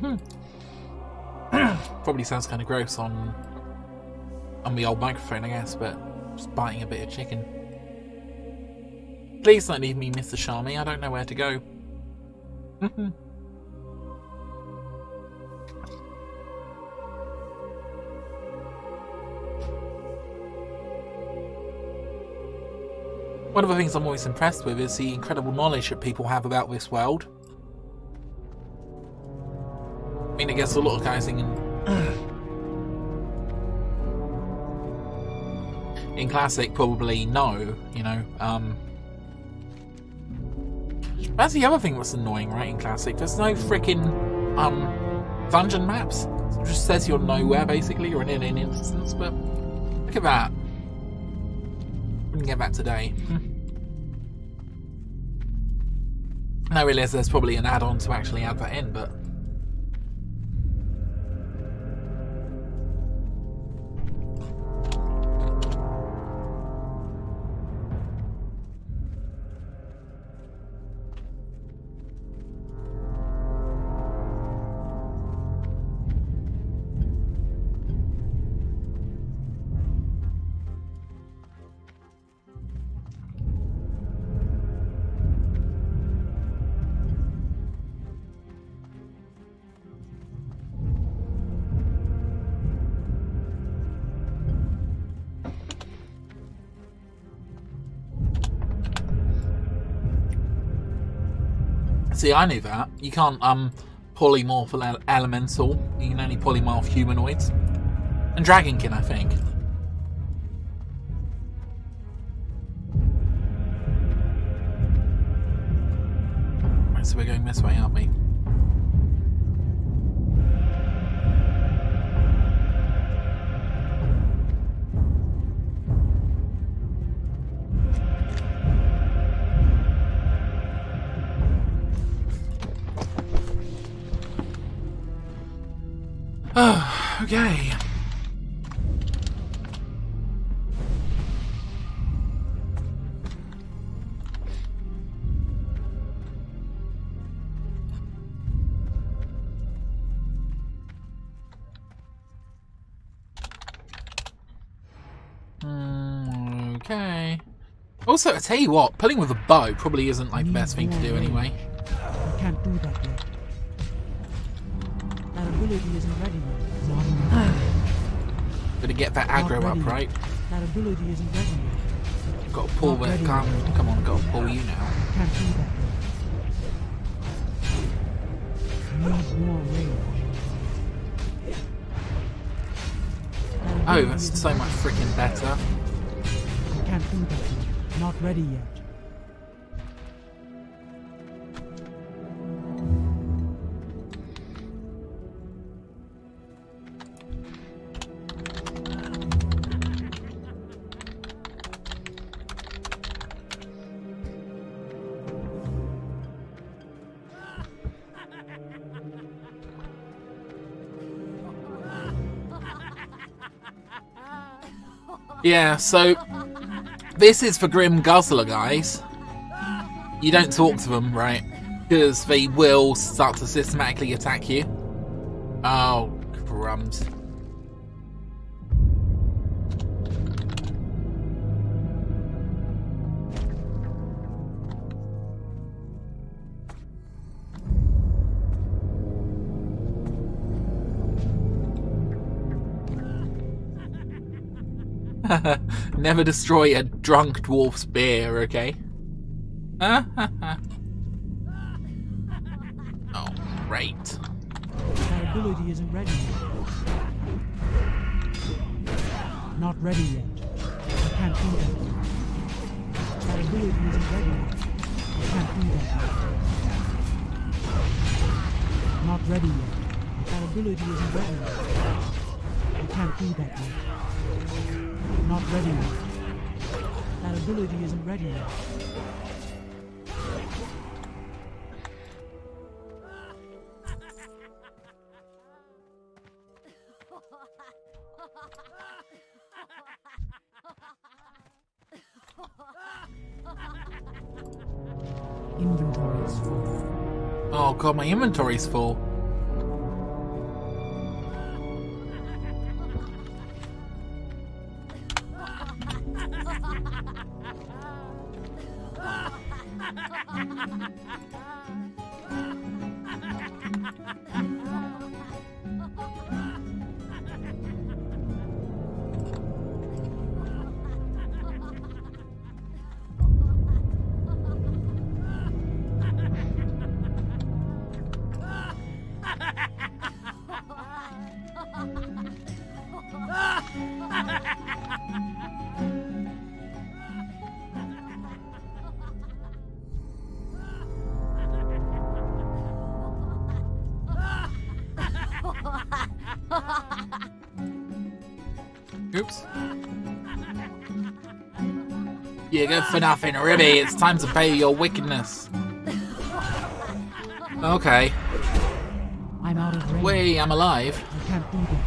Speaker 1: Probably sounds kind of gross on on the old microphone, I guess, but just biting a bit of chicken. Please don't leave me, Mr. Sharmy. I don't know where to go. One of the things I'm always impressed with is the incredible knowledge that people have about this world. I mean, I guess a lot of guys in in classic probably know, you know. Um, that's the other thing that's annoying, right, in Classic. There's no freaking um, dungeon maps. It just says you're nowhere, basically. You're in an instance, but look at that. Wouldn't get that today. I realise there's probably an add-on to actually add that in, but See, I knew that. You can't um polymorph elemental. You can only polymorph humanoids. And dragonkin, I think. Also, I tell you what, pulling with a bow probably isn't like the best thing to do anyway.
Speaker 2: Can't do that yet. That ability isn't ready yet.
Speaker 1: Gotta get that aggro up, right?
Speaker 2: That ability isn't ready yet.
Speaker 1: Got to pull with come, come on, got to pull you now.
Speaker 2: Can't do that. Need more range.
Speaker 1: Oh, that's so much freaking better.
Speaker 2: Can't do that. Not ready yet.
Speaker 1: Yeah, so this is for Grim Guzzler, guys. You don't talk to them, right? Because they will start to systematically attack you. Oh, crumbs. Never destroy a drunk dwarf's beer, okay? oh, great.
Speaker 2: Ability isn't ready yet. Inventory is full.
Speaker 1: Oh god, my inventory's full. You good for nothing, Ribbly. It's time to pay your wickedness. Okay.
Speaker 2: I'm out of range.
Speaker 1: Wait, I'm alive.
Speaker 2: I can't do that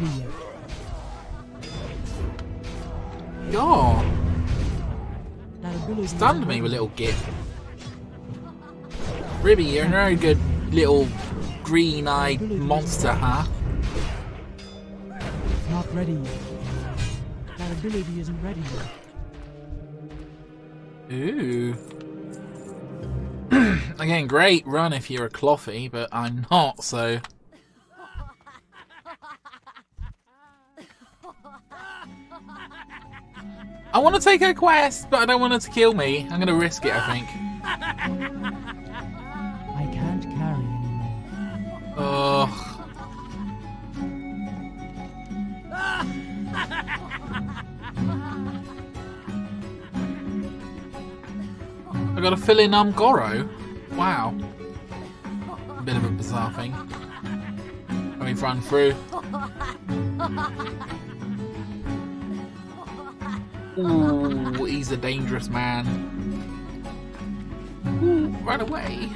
Speaker 2: Not ready yet. That ability
Speaker 1: stunned me with little gift. Ribbly, you're a very good little green-eyed monster, huh?
Speaker 2: Not ready yet. That ability isn't ready yet.
Speaker 1: Ooh. Again, great run if you're a clothy, but I'm not, so... I want to take her quest, but I don't want her to kill me. I'm going to risk it, I think.
Speaker 2: I can't carry anymore.
Speaker 1: Ugh. I gotta fill in um Goro. Wow. Bit of a bizarre thing. Let me run through. Ooh, he's a dangerous man. Ooh, run away.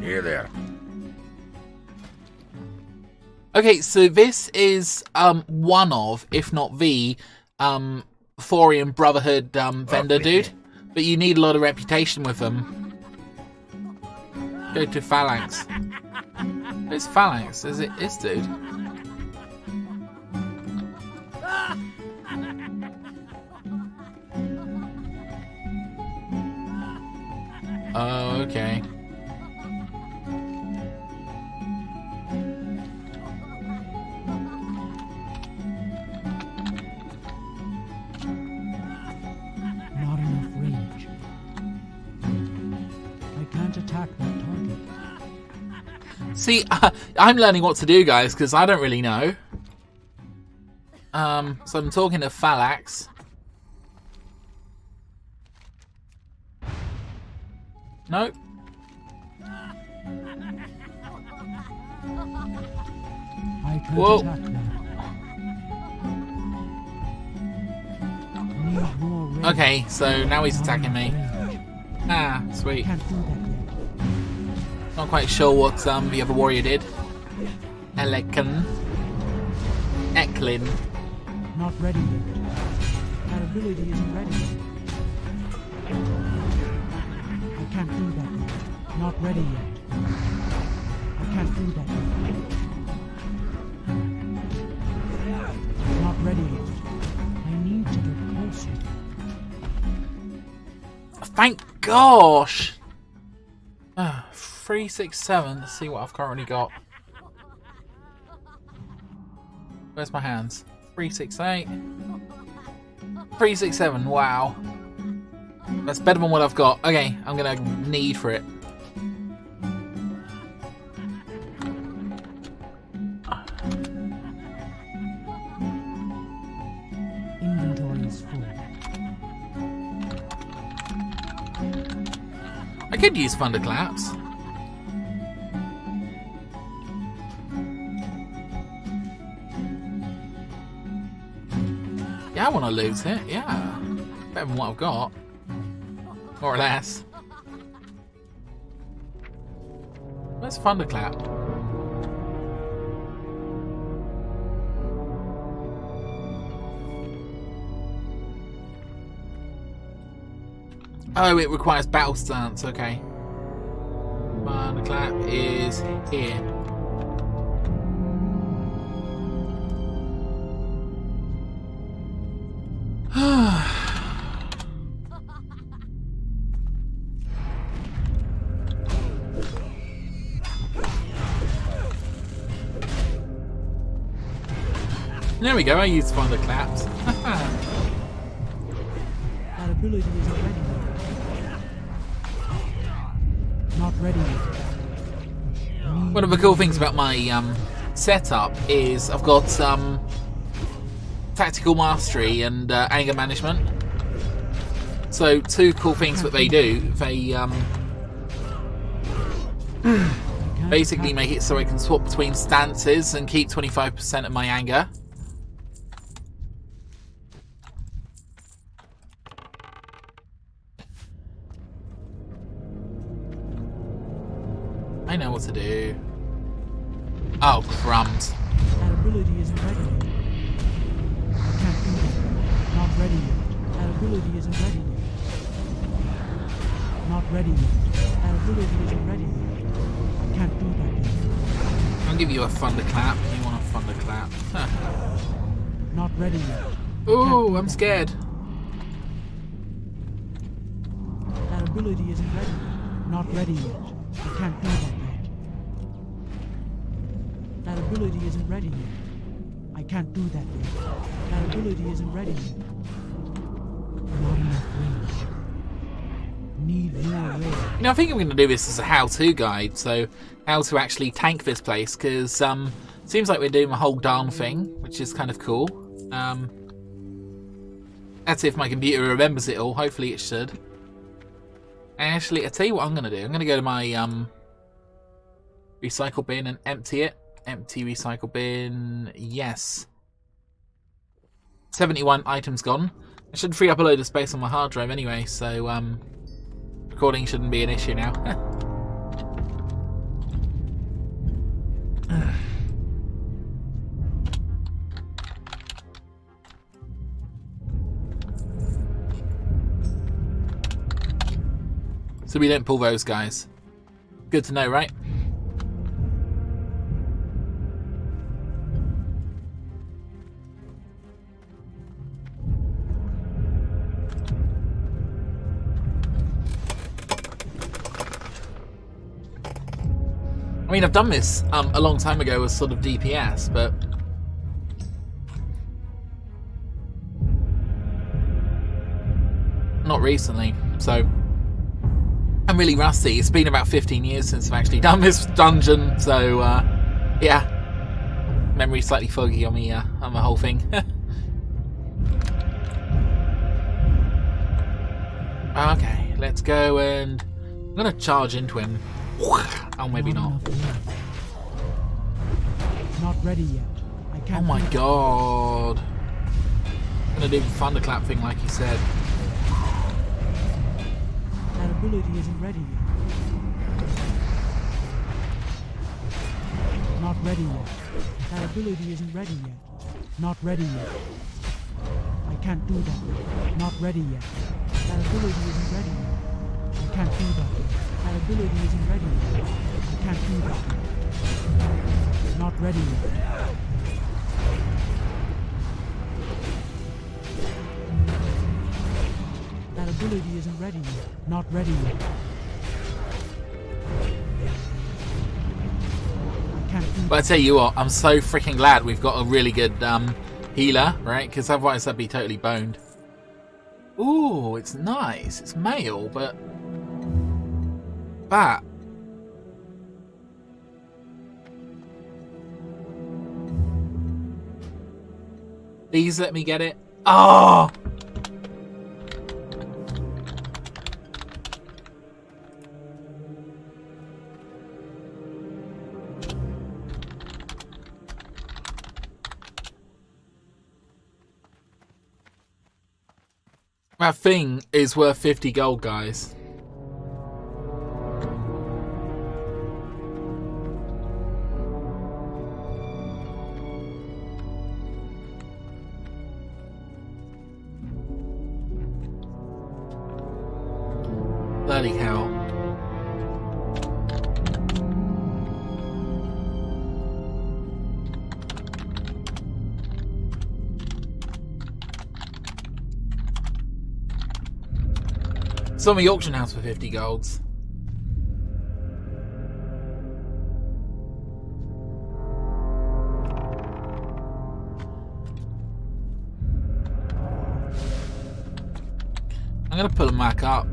Speaker 3: Here there.
Speaker 1: Okay, so this is um one of, if not the, um Thorium Brotherhood um vendor dude. But you need a lot of reputation with them. Go to Phalanx. It's Phalanx, is it this dude? Oh, okay.
Speaker 2: Not enough range. I can't attack that target.
Speaker 1: See, I'm learning what to do, guys, because I don't really know. Um, so I'm talking to Phalanx. Nope. Whoa.
Speaker 2: attack that. Need more range.
Speaker 1: Okay, so now he's attacking me. Ah, sweet.
Speaker 2: Can't do that yet.
Speaker 1: Not quite sure what um the other warrior did. Elekan. Eklin.
Speaker 2: Not ready yet. That ability isn't ready can't do that yet. Not ready yet. I can't do that yet. Not ready yet. I need to get closer.
Speaker 1: Thank gosh! Ah, 367. Let's see what I've currently got. Where's my hands? 368. 367. Wow. That's better than what I've got. Okay, I'm gonna need for it. I could use thunderclaps. Yeah, I want to lose it. Yeah, better than what I've got, more or less. Where's thunderclap? Oh, it requires battle stance. Okay. Thunderclap is here. There we go, I used thunderclaps.
Speaker 2: That ability isn't ready yet. Not ready yet.
Speaker 1: One of the cool things about my um, setup is I've got um, tactical mastery and uh, anger management. So two cool things that they do. They um, basically make it so I can swap between stances and keep 25% of my anger. Know,
Speaker 2: I
Speaker 1: think I'm going to do this as a how-to guide, so how to actually tank this place, because um, it seems like we're doing the whole darn thing, which is kind of cool. Um, see if my computer remembers it all. Hopefully it should. Actually, i tell you what I'm going to do. I'm going to go to my um, recycle bin and empty it. Empty recycle bin. Yes. 71 items gone. I should free up a load of space on my hard drive anyway, so um, recording shouldn't be an issue now. so we don't pull those guys. Good to know, right? Mean, I've done this um, a long time ago as sort of DPS, but not recently. So I'm really rusty. It's been about 15 years since I've actually done this dungeon, so uh, yeah, memory slightly foggy on me uh, on the whole thing. okay, let's go and I'm gonna charge into him. Oh, maybe not.
Speaker 2: Not ready yet. I can't.
Speaker 1: Oh my god. I'm gonna do the thunderclap thing like you said.
Speaker 2: That ability isn't ready yet. Not ready yet. That ability isn't ready yet. Not ready yet. I can't do that. Not ready yet. That ability isn't ready yet. I can't do that That ability isn't ready yet. Can't do that. Not ready yet. That ability isn't ready yet. Not ready yet. I can't do
Speaker 1: But I tell you what, I'm so freaking glad we've got a really good um, healer, right? Because otherwise I'd be totally boned. Ooh, it's nice. It's male, but that. Please let me get it. Oh! That thing is worth 50 gold, guys. Sold me auction house for 50 golds. I'm gonna put them back up.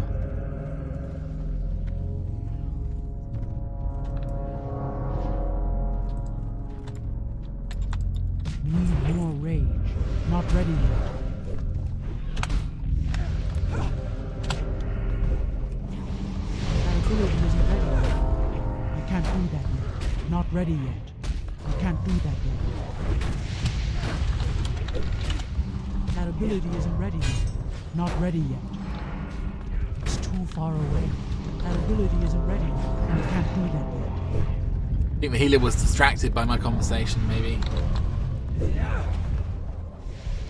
Speaker 1: Think the healer was distracted by my conversation, maybe.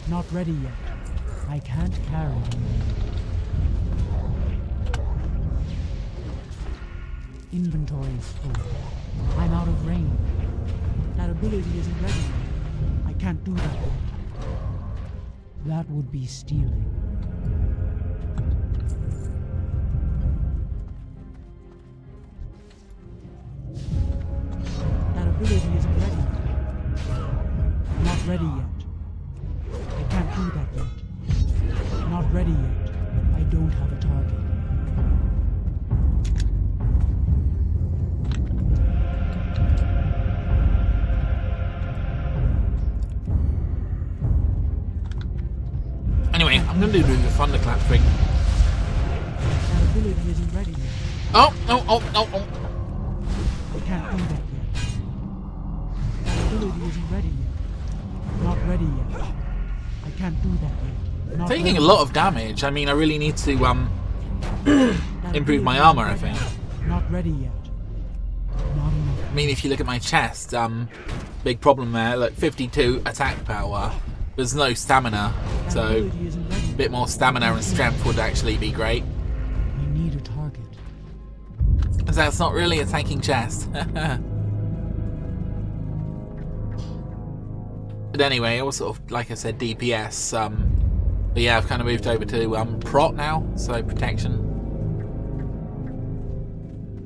Speaker 2: Not ready yet. I can't carry. Inventory is full. I'm out of range. That ability isn't ready. I can't do that. That would be stealing. Ability isn't ready. Not ready yet.
Speaker 1: Lot of damage. I mean, I really need to um improve my armor, I think.
Speaker 2: Not ready yet. Not.
Speaker 1: I mean, if you look at my chest, um, big problem there. Like 52 attack power. There's no stamina, so
Speaker 2: ability isn't ready
Speaker 1: a bit more stamina and strength would actually be great.
Speaker 2: I need a target.
Speaker 1: 'Cause that's not really a tanking chest. but anyway, I was sort of, like I said, DPS. Um, but yeah, I've kind of moved over to um, prot now, so protection.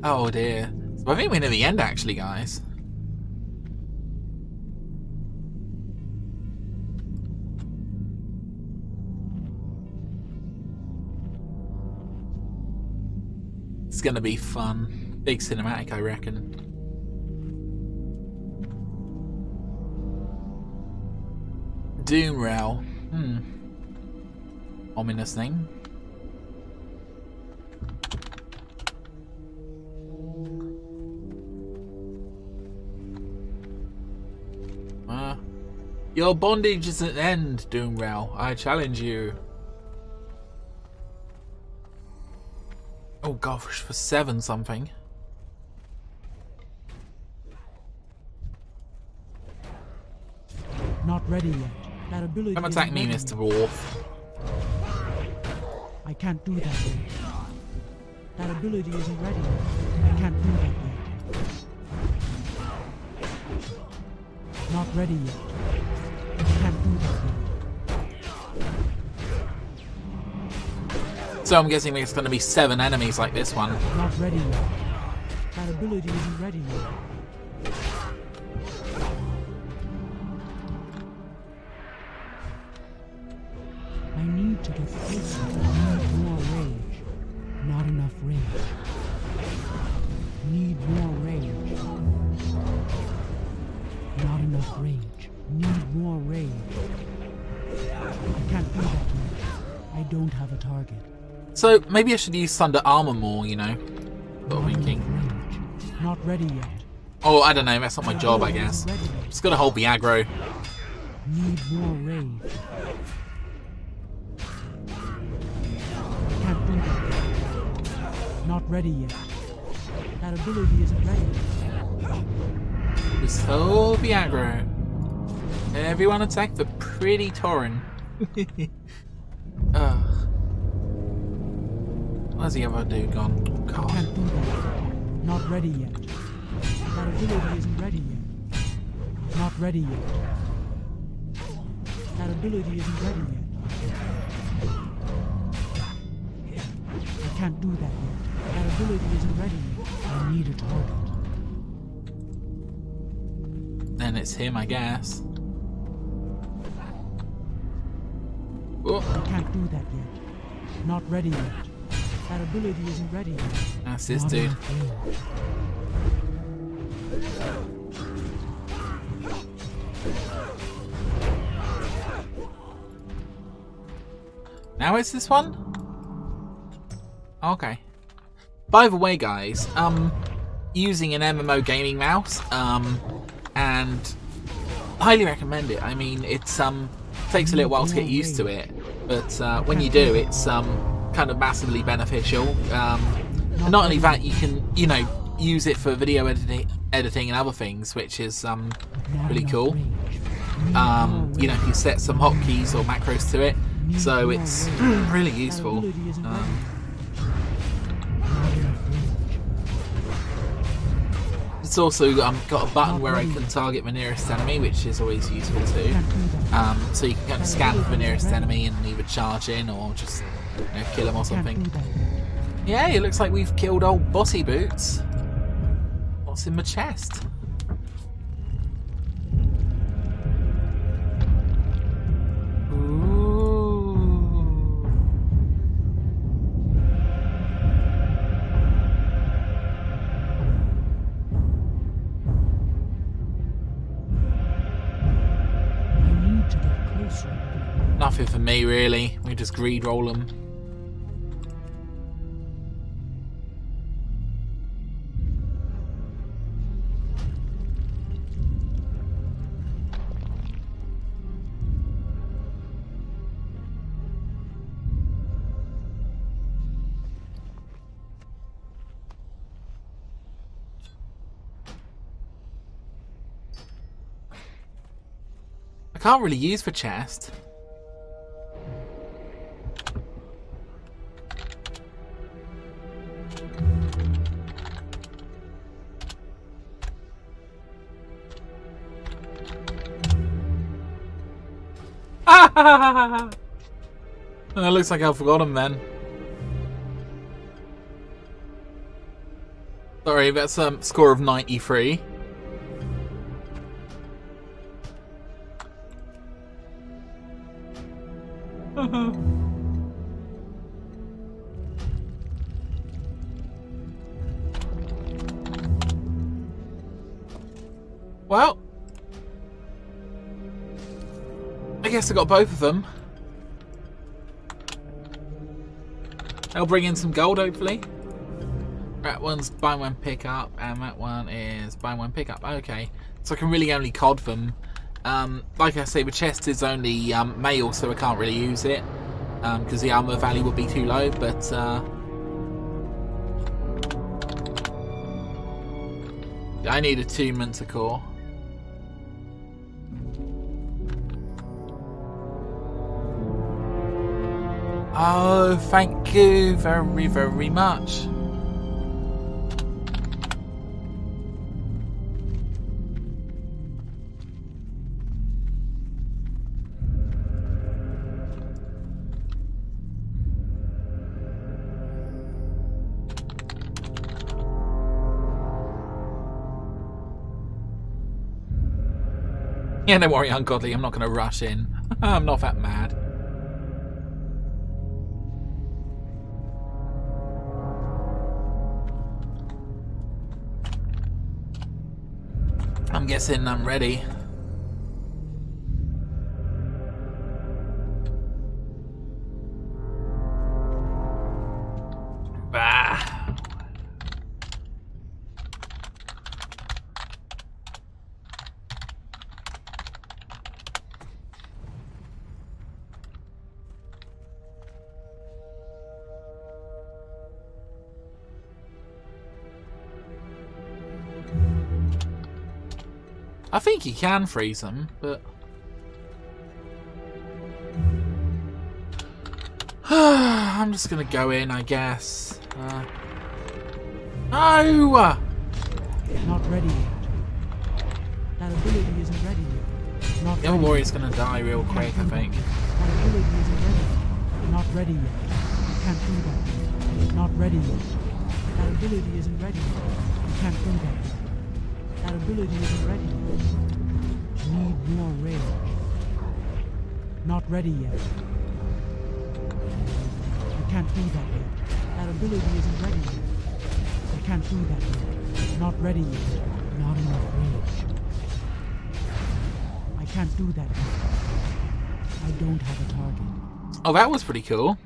Speaker 1: Oh dear. So I think we're near the end actually, guys. It's gonna be fun. Big cinematic, I reckon. Doom'rel. Hmm. Ominous name. Uh, your bondage is an end, Doom'rel. I challenge you. Oh gosh, for seven something.
Speaker 2: Not ready yet. That ability
Speaker 1: Come attack me, Mr.
Speaker 2: yet. I can't do that yet. That ability isn't ready. I can't do that yet. Not ready yet. I can't do that yet.
Speaker 1: So I'm guessing there's going to be seven enemies like this one.
Speaker 2: Not ready yet. That ability isn't ready yet. I need to get closer. Target.
Speaker 1: So maybe I should use Thunder Armor more, you know? Sort of thinking.
Speaker 2: Not ready yet.
Speaker 1: Oh, I don't know, that's not my job, I guess. Just gotta hold the aggro.
Speaker 2: Need more rage. Can't. Not ready yet. That ability isn't ready.
Speaker 1: Just hold the aggro. Everyone attack the pretty Tauren. Ugh. Where's the other dude gone? God.
Speaker 2: Can't do that. Not ready yet. That ability isn't ready yet. Not ready yet. That ability isn't ready yet. I can't do that yet. That ability isn't ready yet. I need a target.
Speaker 1: Then it's him, I guess. Oh,
Speaker 2: I can't do that yet. Not ready yet. That ability isn't ready yet.
Speaker 1: that's this dude. Now it's this one? Okay. By the way, guys, um, using an MMO gaming mouse, um, and highly recommend it. I mean, it's um takes a little while to get used to it, but uh, when you do, it's um kind of massively beneficial. Um, not only that, you can you know use it for video editing, editing and other things, which is um really cool. um, you know, you set some hotkeys or macros to it, so it's really useful. Um, it's also um, got a button where I can target my nearest enemy, which is always useful too. Um, so you can kind of scan for the nearest enemy and either charge in or just know, kill him or something. Yeah, it looks like we've killed old Bossy Boots. What's in my chest? Ooh.
Speaker 2: I need to get closer.
Speaker 1: Nothing for me, really. We just greed roll them. Can't really use for chest. it looks like I forgot him then. Sorry, that's a um, score of 93. Guess I got both of them. I'll bring in some gold, hopefully. That one's buy one pick up, and that one is buy one pick up. Okay, so I can really only cod them. Um, like I say, the chest is only um, mail, so I can't really use it because um, the armor value would be too low. But uh, I need attunement to core. Oh, thank you very, very much. Yeah, don't worry, Ungodly, I'm not going to rush in. I'm not that mad. Guessing I'm ready. Think you can freeze them, but... I'm just gonna go in, I guess. Uh... No!
Speaker 2: Not ready yet. That ability isn't ready yet. Not
Speaker 1: The other warrior's gonna die real quick, I think.
Speaker 2: That ability isn't ready. Not ready yet. You can't do that. Not ready yet. That ability isn't ready. You can't do that. That ability isn't ready yet. Need more rage. Not ready yet. I can't do that yet. That ability isn't ready yet. I can't do that yet. Not ready yet. Not enough rage. I can't do that yet. I don't have a target.
Speaker 1: Oh, that was pretty cool.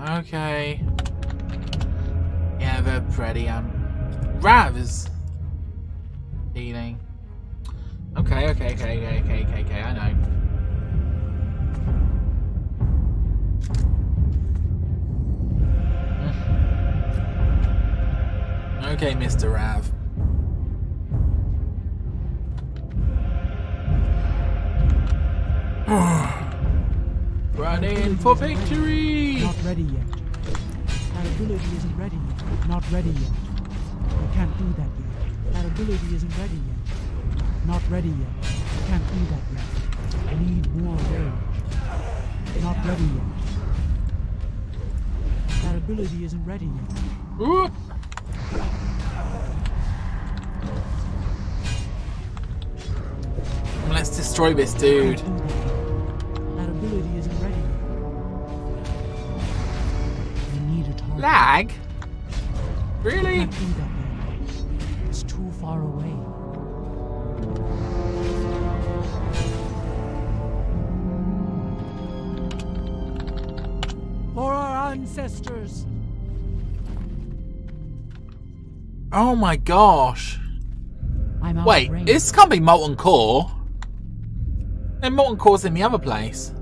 Speaker 1: Okay. Yeah, they're pretty. Um, Rav is healing. Okay, okay, okay, okay, okay, okay, okay, I know. Okay, Mr. Rav. Running for victory!
Speaker 2: Not ready yet. That ability isn't ready yet. Not ready yet. I can't do that yet. That ability isn't ready yet. Not ready yet. I can't do that yet. I need more rage. Not ready yet. That ability isn't ready yet.
Speaker 1: Ooh. Let's destroy this dude. Lag? Really?
Speaker 2: Can't do that yet. It's too far away. For our ancestors.
Speaker 1: Oh my gosh.
Speaker 2: I'm
Speaker 1: Wait,
Speaker 2: range.
Speaker 1: this can't be Molten Core. And Molten Core's in the other place.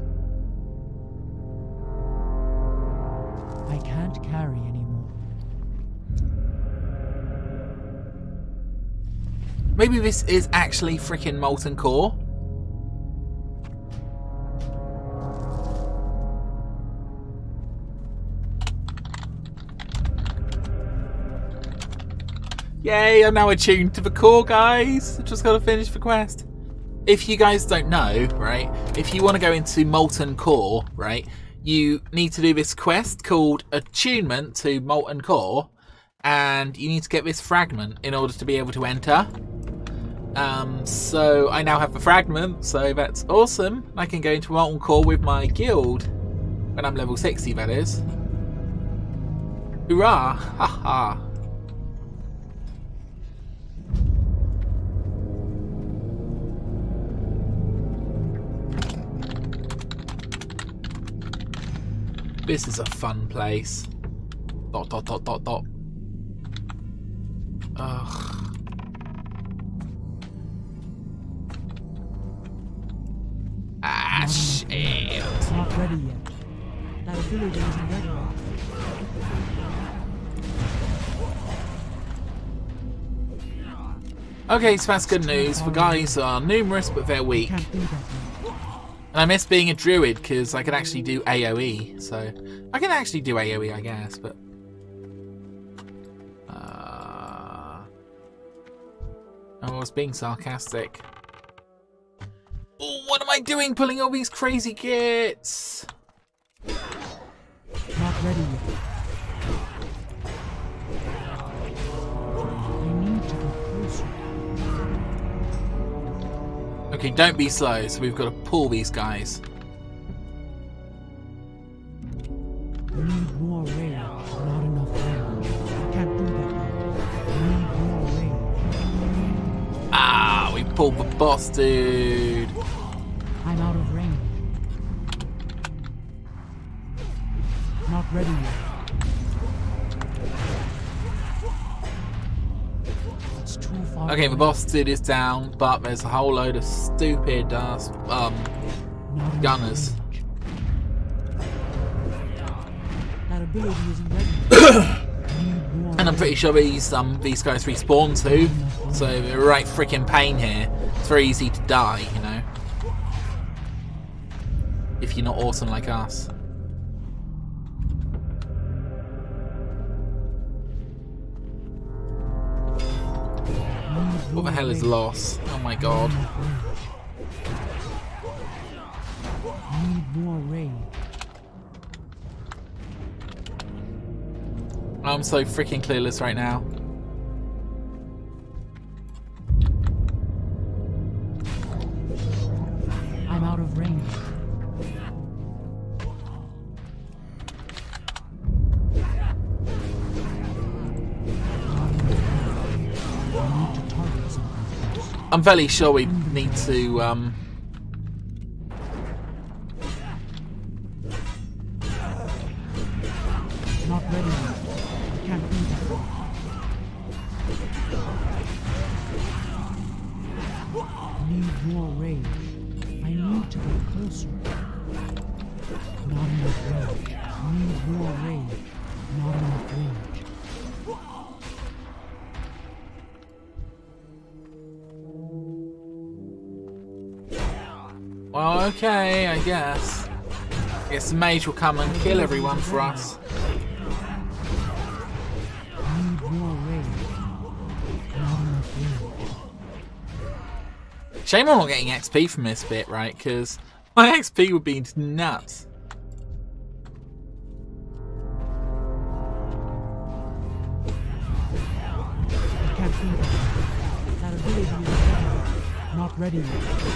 Speaker 1: Maybe this is actually freaking Molten Core. Yay, I'm now attuned to the core, guys. Just gotta finish the quest. If you guys don't know, right, if you want to go into Molten Core, right, you need to do this quest called Attunement to Molten Core, and you need to get this fragment in order to be able to enter. Um, so I now have the fragment, so that's awesome. I can go into Molten Core with my guild when I'm level 60, that is. Hurrah! Haha! This is a fun place. Dot dot dot dot dot. Ugh.
Speaker 2: It's not ready yet. That isn't ready.
Speaker 1: Okay, so that's good news. The guys are numerous, but they're weak. And I miss being a druid because I can actually do AoE. So I can actually do AoE, I guess, but. Uh... I was being sarcastic. Oh, what am I doing pulling all these crazy kits?
Speaker 2: Not ready yet. I need to go closer.
Speaker 1: Okay, don't be slow, so we've got to pull these guys.
Speaker 2: Need more range. Not enough range. I can't do that need more range.
Speaker 1: Ah, we pulled the boss, dude.
Speaker 2: I'm out of range. Not ready yet. It's too far.
Speaker 1: Okay, the dude is down, but there's a whole load of stupid uh, um,
Speaker 2: Not
Speaker 1: gunners.
Speaker 2: That ability isn't ready.
Speaker 1: And I'm pretty sure these um these guys respawn too. So they're right freaking pain here. It's very easy to die, you know. If you're not awesome like us. What the hell is loss? Oh my god.
Speaker 2: Need more.
Speaker 1: I'm so freaking clueless right now.
Speaker 2: I'm out of range. I need to target something first.
Speaker 1: I'm fairly sure we need to um mage will come and kill everyone for us. Shame I'm not getting XP from this bit, right? Because my XP would be nuts.
Speaker 2: Not ready yet.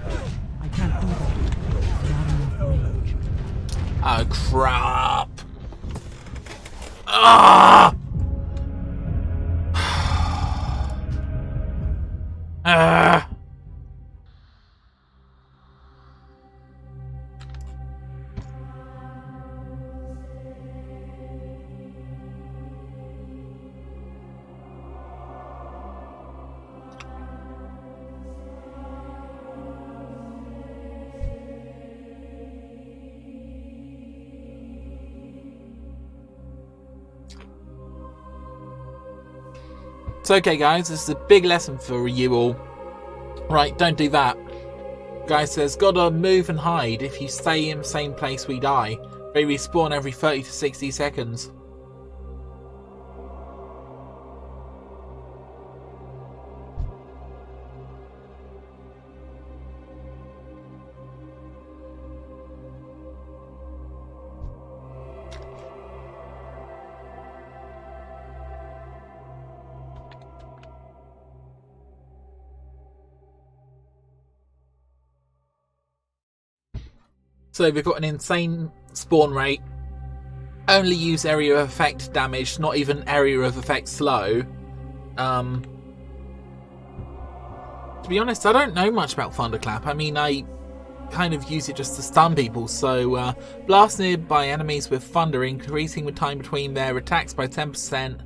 Speaker 1: Okay, guys. This is a big lesson for you all. Right, don't do that. Guy says, gotta move and hide. If you stay in the same place, we die. They respawn every 30 to 60 seconds. So we've got an insane spawn rate. Only use area of effect damage, not even area of effect slow. Um, to be honest, I don't know much about Thunderclap. I mean, I kind of use it just to stun people. So uh, blast nearby enemies with thunder, increasing the time between their attacks by 10%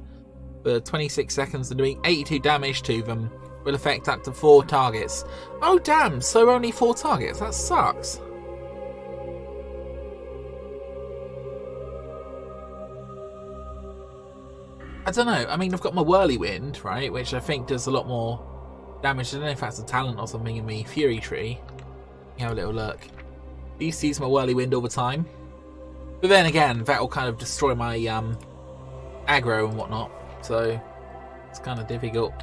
Speaker 1: for 26 seconds and doing 82 damage to them. Will affect up to four targets. Oh damn! So only four targets. That sucks. I don't know. I mean, I've got my Whirlwind, right, which I think does a lot more damage. I don't know if that's a talent or something in me Fury Tree. Have a little look. To use my Whirlwind all the time. But then again, that will kind of destroy my um, aggro and whatnot. So, it's kind of difficult.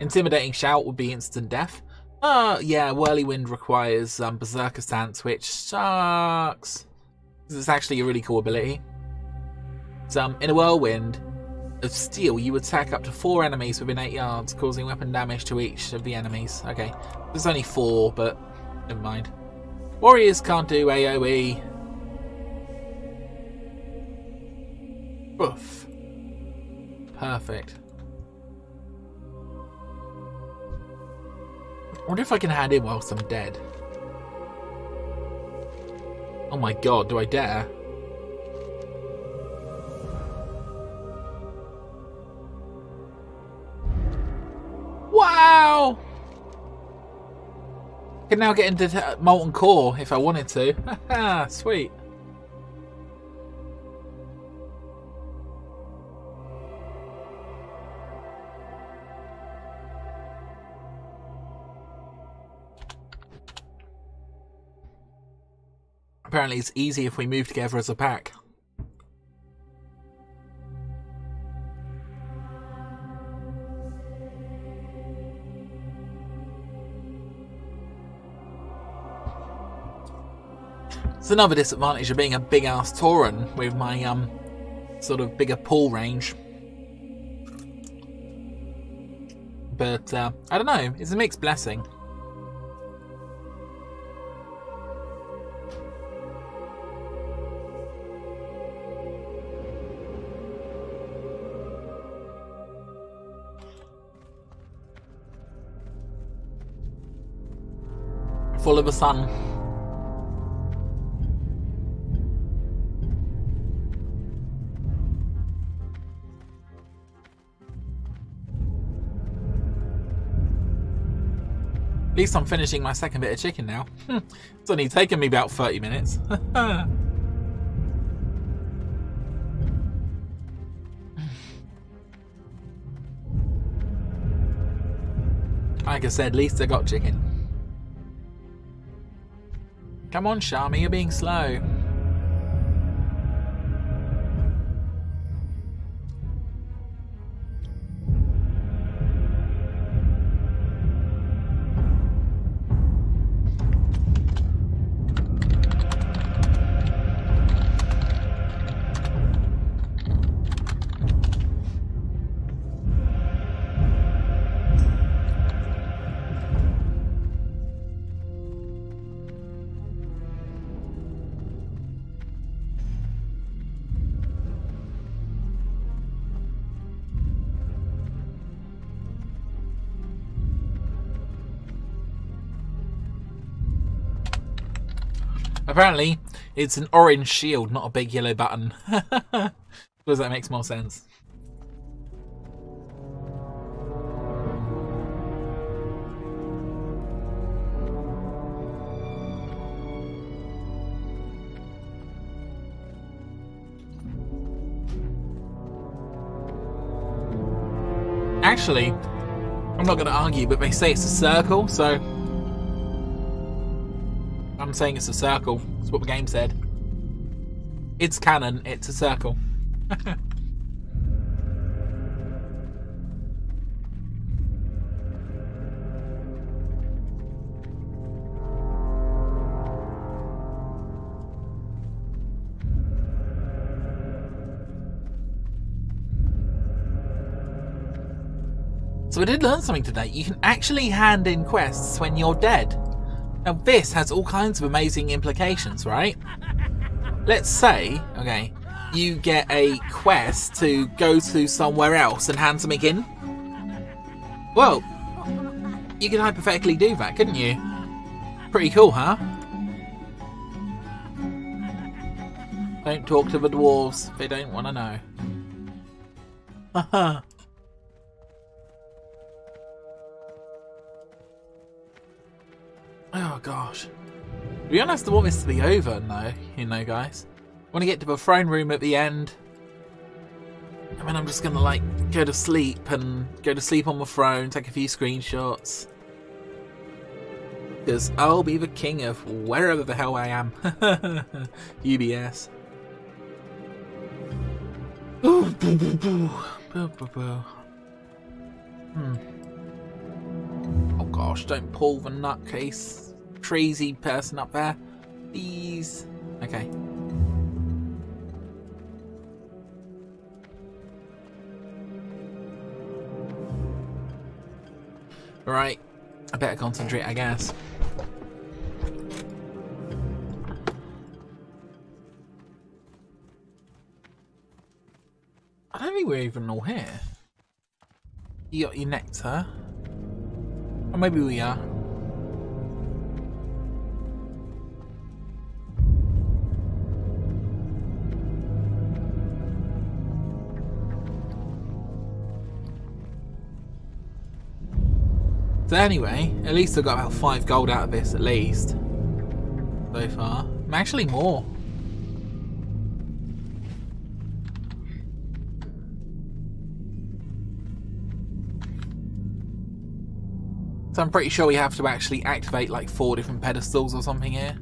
Speaker 1: Intimidating Shout would be instant death. Uh, yeah, Whirlwind requires um, Berserker Stance, which sucks. It's actually a really cool ability. Um, in a whirlwind of steel, you attack up to four enemies within eight yards, causing weapon damage to each of the enemies. Okay, there's only four, but never mind. Warriors can't do AoE. Oof. Perfect. I wonder if I can hand in whilst I'm dead. Oh my god, do I dare? Wow! Can now get into Molten Core if I wanted to. Sweet. Apparently it's easy if we move together as a pack. It's another disadvantage of being a big ass Tauren with my um sort of bigger pull range. But uh, I don't know, it's a mixed blessing. Follow the sun. Least I'm finishing my second bit of chicken now. Hmm. it's only taken me about 30 minutes. Like I said, at least I got chicken. Come on, Shami, you're being slow. Apparently, it's an orange shield, not a big yellow button. because that makes more sense. Actually, I'm not going to argue, but they say it's a circle, so I'm saying it's a circle. That's what the game said. It's canon, it's a circle. So I did learn something today. You can actually hand in quests when you're dead. Now this has all kinds of amazing implications, right? Let's say, okay, you get a quest to go to somewhere else and hand something in. Well, you could hypothetically do that, couldn't you? Pretty cool, huh? Don't talk to the dwarves, they don't want to know. Haha. Oh gosh. To be honest, I want this to be over no, you know, guys. I want to get to the throne room at the end. And then I'm just gonna like go to sleep and go to sleep on the throne, take a few screenshots. Because I'll be the king of wherever the hell I am. UBS. hmm. Gosh, don't pull the nutcase crazy person up there. Please. Okay. Right. I better concentrate, I guess. I don't think we're even all here. You got your nectar. Or maybe we are. So anyway, at least I got about five gold out of this, at least. So far. Actually more. So I'm pretty sure we have to actually activate like four different pedestals or something here.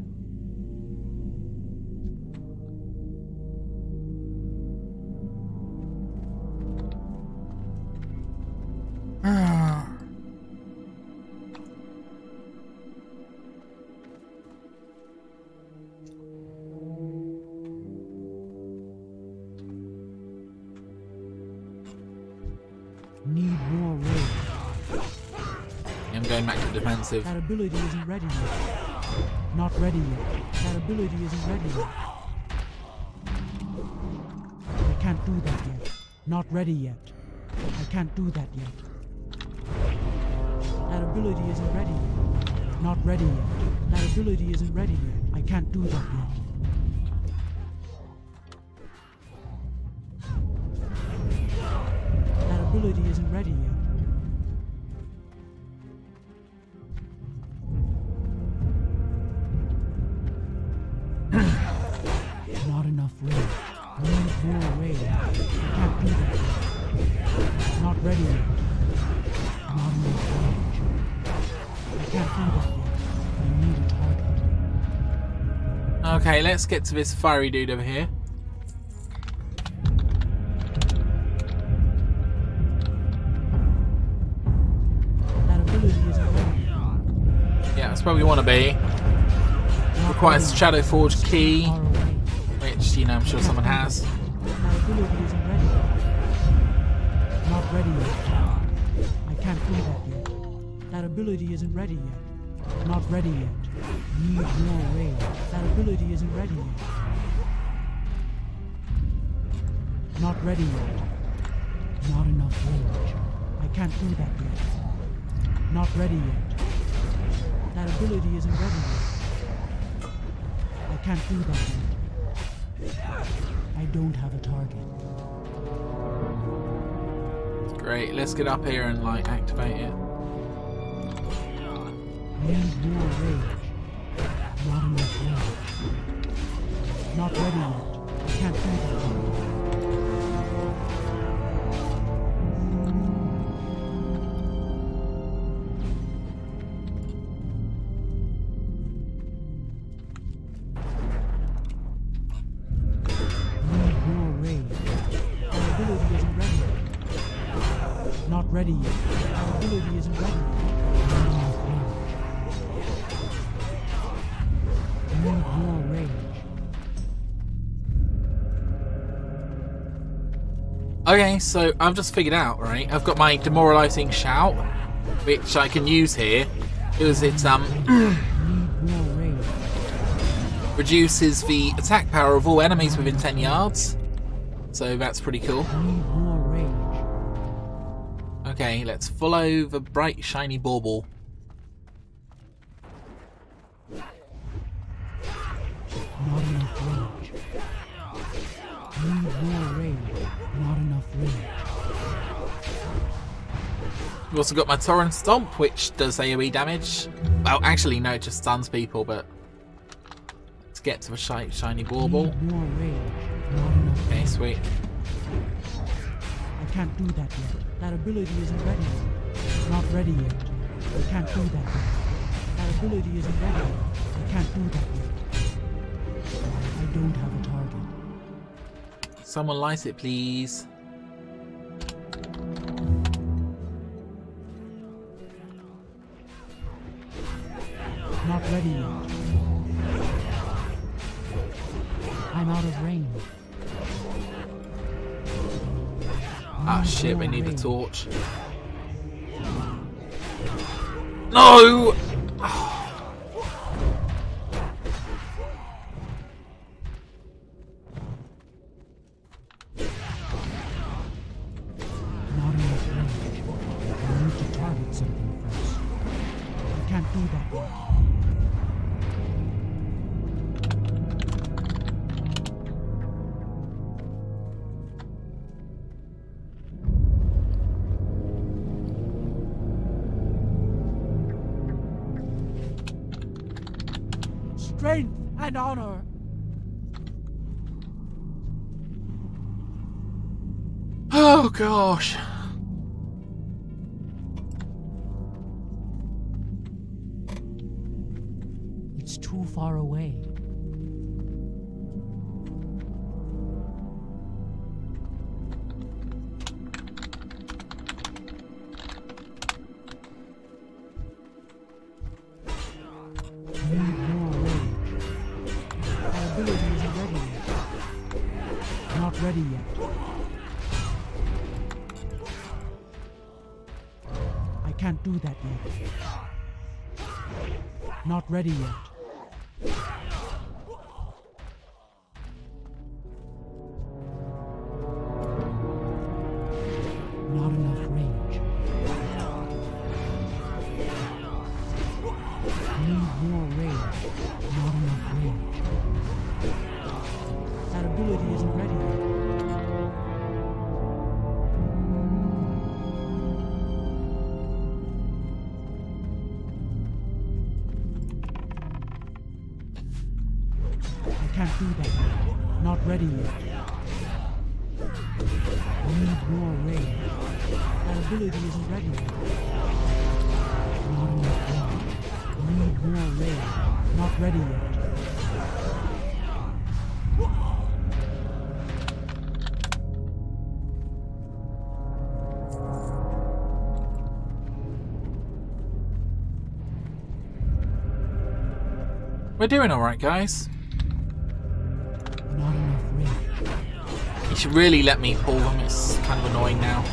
Speaker 2: That ability isn't ready yet. Not ready yet. That ability isn't ready yet. I can't do that yet. Not ready yet. I can't do that yet. That ability isn't ready yet. Not ready yet. That ability isn't ready yet. I can't do that yet. That ability isn't ready yet.
Speaker 1: Okay, let's get to this fiery dude over here.
Speaker 2: That ability isn't ready.
Speaker 1: Yeah, that's where we want to be. Requires.
Speaker 2: Shadowforge
Speaker 1: key, which, you know, I'm sure someone has.
Speaker 2: That ability isn't ready. Not ready yet. I can't do that yet. That ability isn't ready yet. Not ready yet. Need more rage. That ability isn't ready yet. Not ready yet. Not enough rage. I can't do that yet. Not ready yet. That ability isn't ready yet. I can't do that yet. I don't have a target.
Speaker 1: Great, let's get up here and, like, activate it.
Speaker 2: Need more rage. Not enough rage. Not ready yet. Can't yet. Not ready yet. Our ability isn't ready
Speaker 1: Okay, so I've just figured out, right? I've got my demoralizing shout, which I can use here. It um reduces the attack power of all enemies within 10 yards. So that's pretty cool. Okay, let's follow the bright shiny bauble. We've also got my Tauren Stomp, which does AoE damage. Well, actually, no, it just stuns people, but let's get to the shi- shiny bauble.
Speaker 2: Need more rage. Not enough
Speaker 1: Okay, sweet.
Speaker 2: I can't do that yet. That ability isn't ready. Not ready yet. I can't do that yet. That ability isn't ready yet. I can't do that yet. I don't have a target.
Speaker 1: Someone light it, please.
Speaker 2: Not ready yet. I'm out of range.
Speaker 1: Ah, shit, we need a torch. No! Oh, gosh.
Speaker 2: It's too far away. Not
Speaker 1: We're doing alright, guys.
Speaker 2: Not enough rage.
Speaker 1: You should really let me pull them. It's kind of annoying now.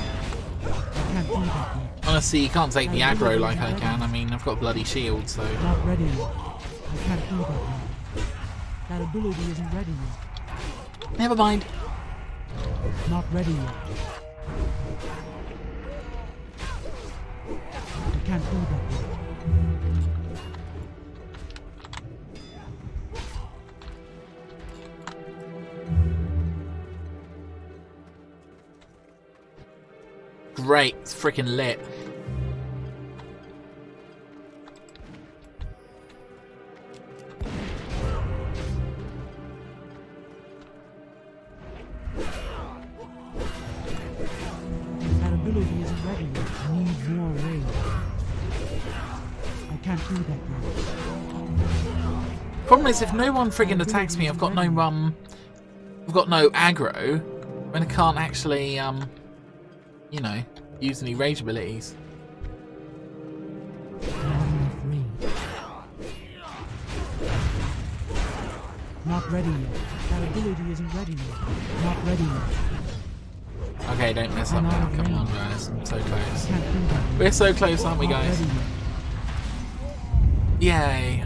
Speaker 2: I can't do that yet.
Speaker 1: Honestly, you can't take the aggro like I can. I mean, I've got a bloody shield, so...
Speaker 2: Not ready. I can't do that. That ability isn't ready yet.
Speaker 1: Never mind.
Speaker 2: Not ready yet. I can't do that
Speaker 1: Great. It's freaking lit.
Speaker 2: I can't do that yet.
Speaker 1: Problem is, if no one friggin' attacks me, I've got no, um... I've got no aggro, and I can't actually, um... You know, use any rage abilities.
Speaker 2: Not enough rage. Not ready yet. That ability isn't ready yet. Not ready yet.
Speaker 1: Okay, don't mess up now. Come on, guys. I'm so close.
Speaker 2: Can't do that yet.
Speaker 1: We're so close, aren't we, guys? Yay.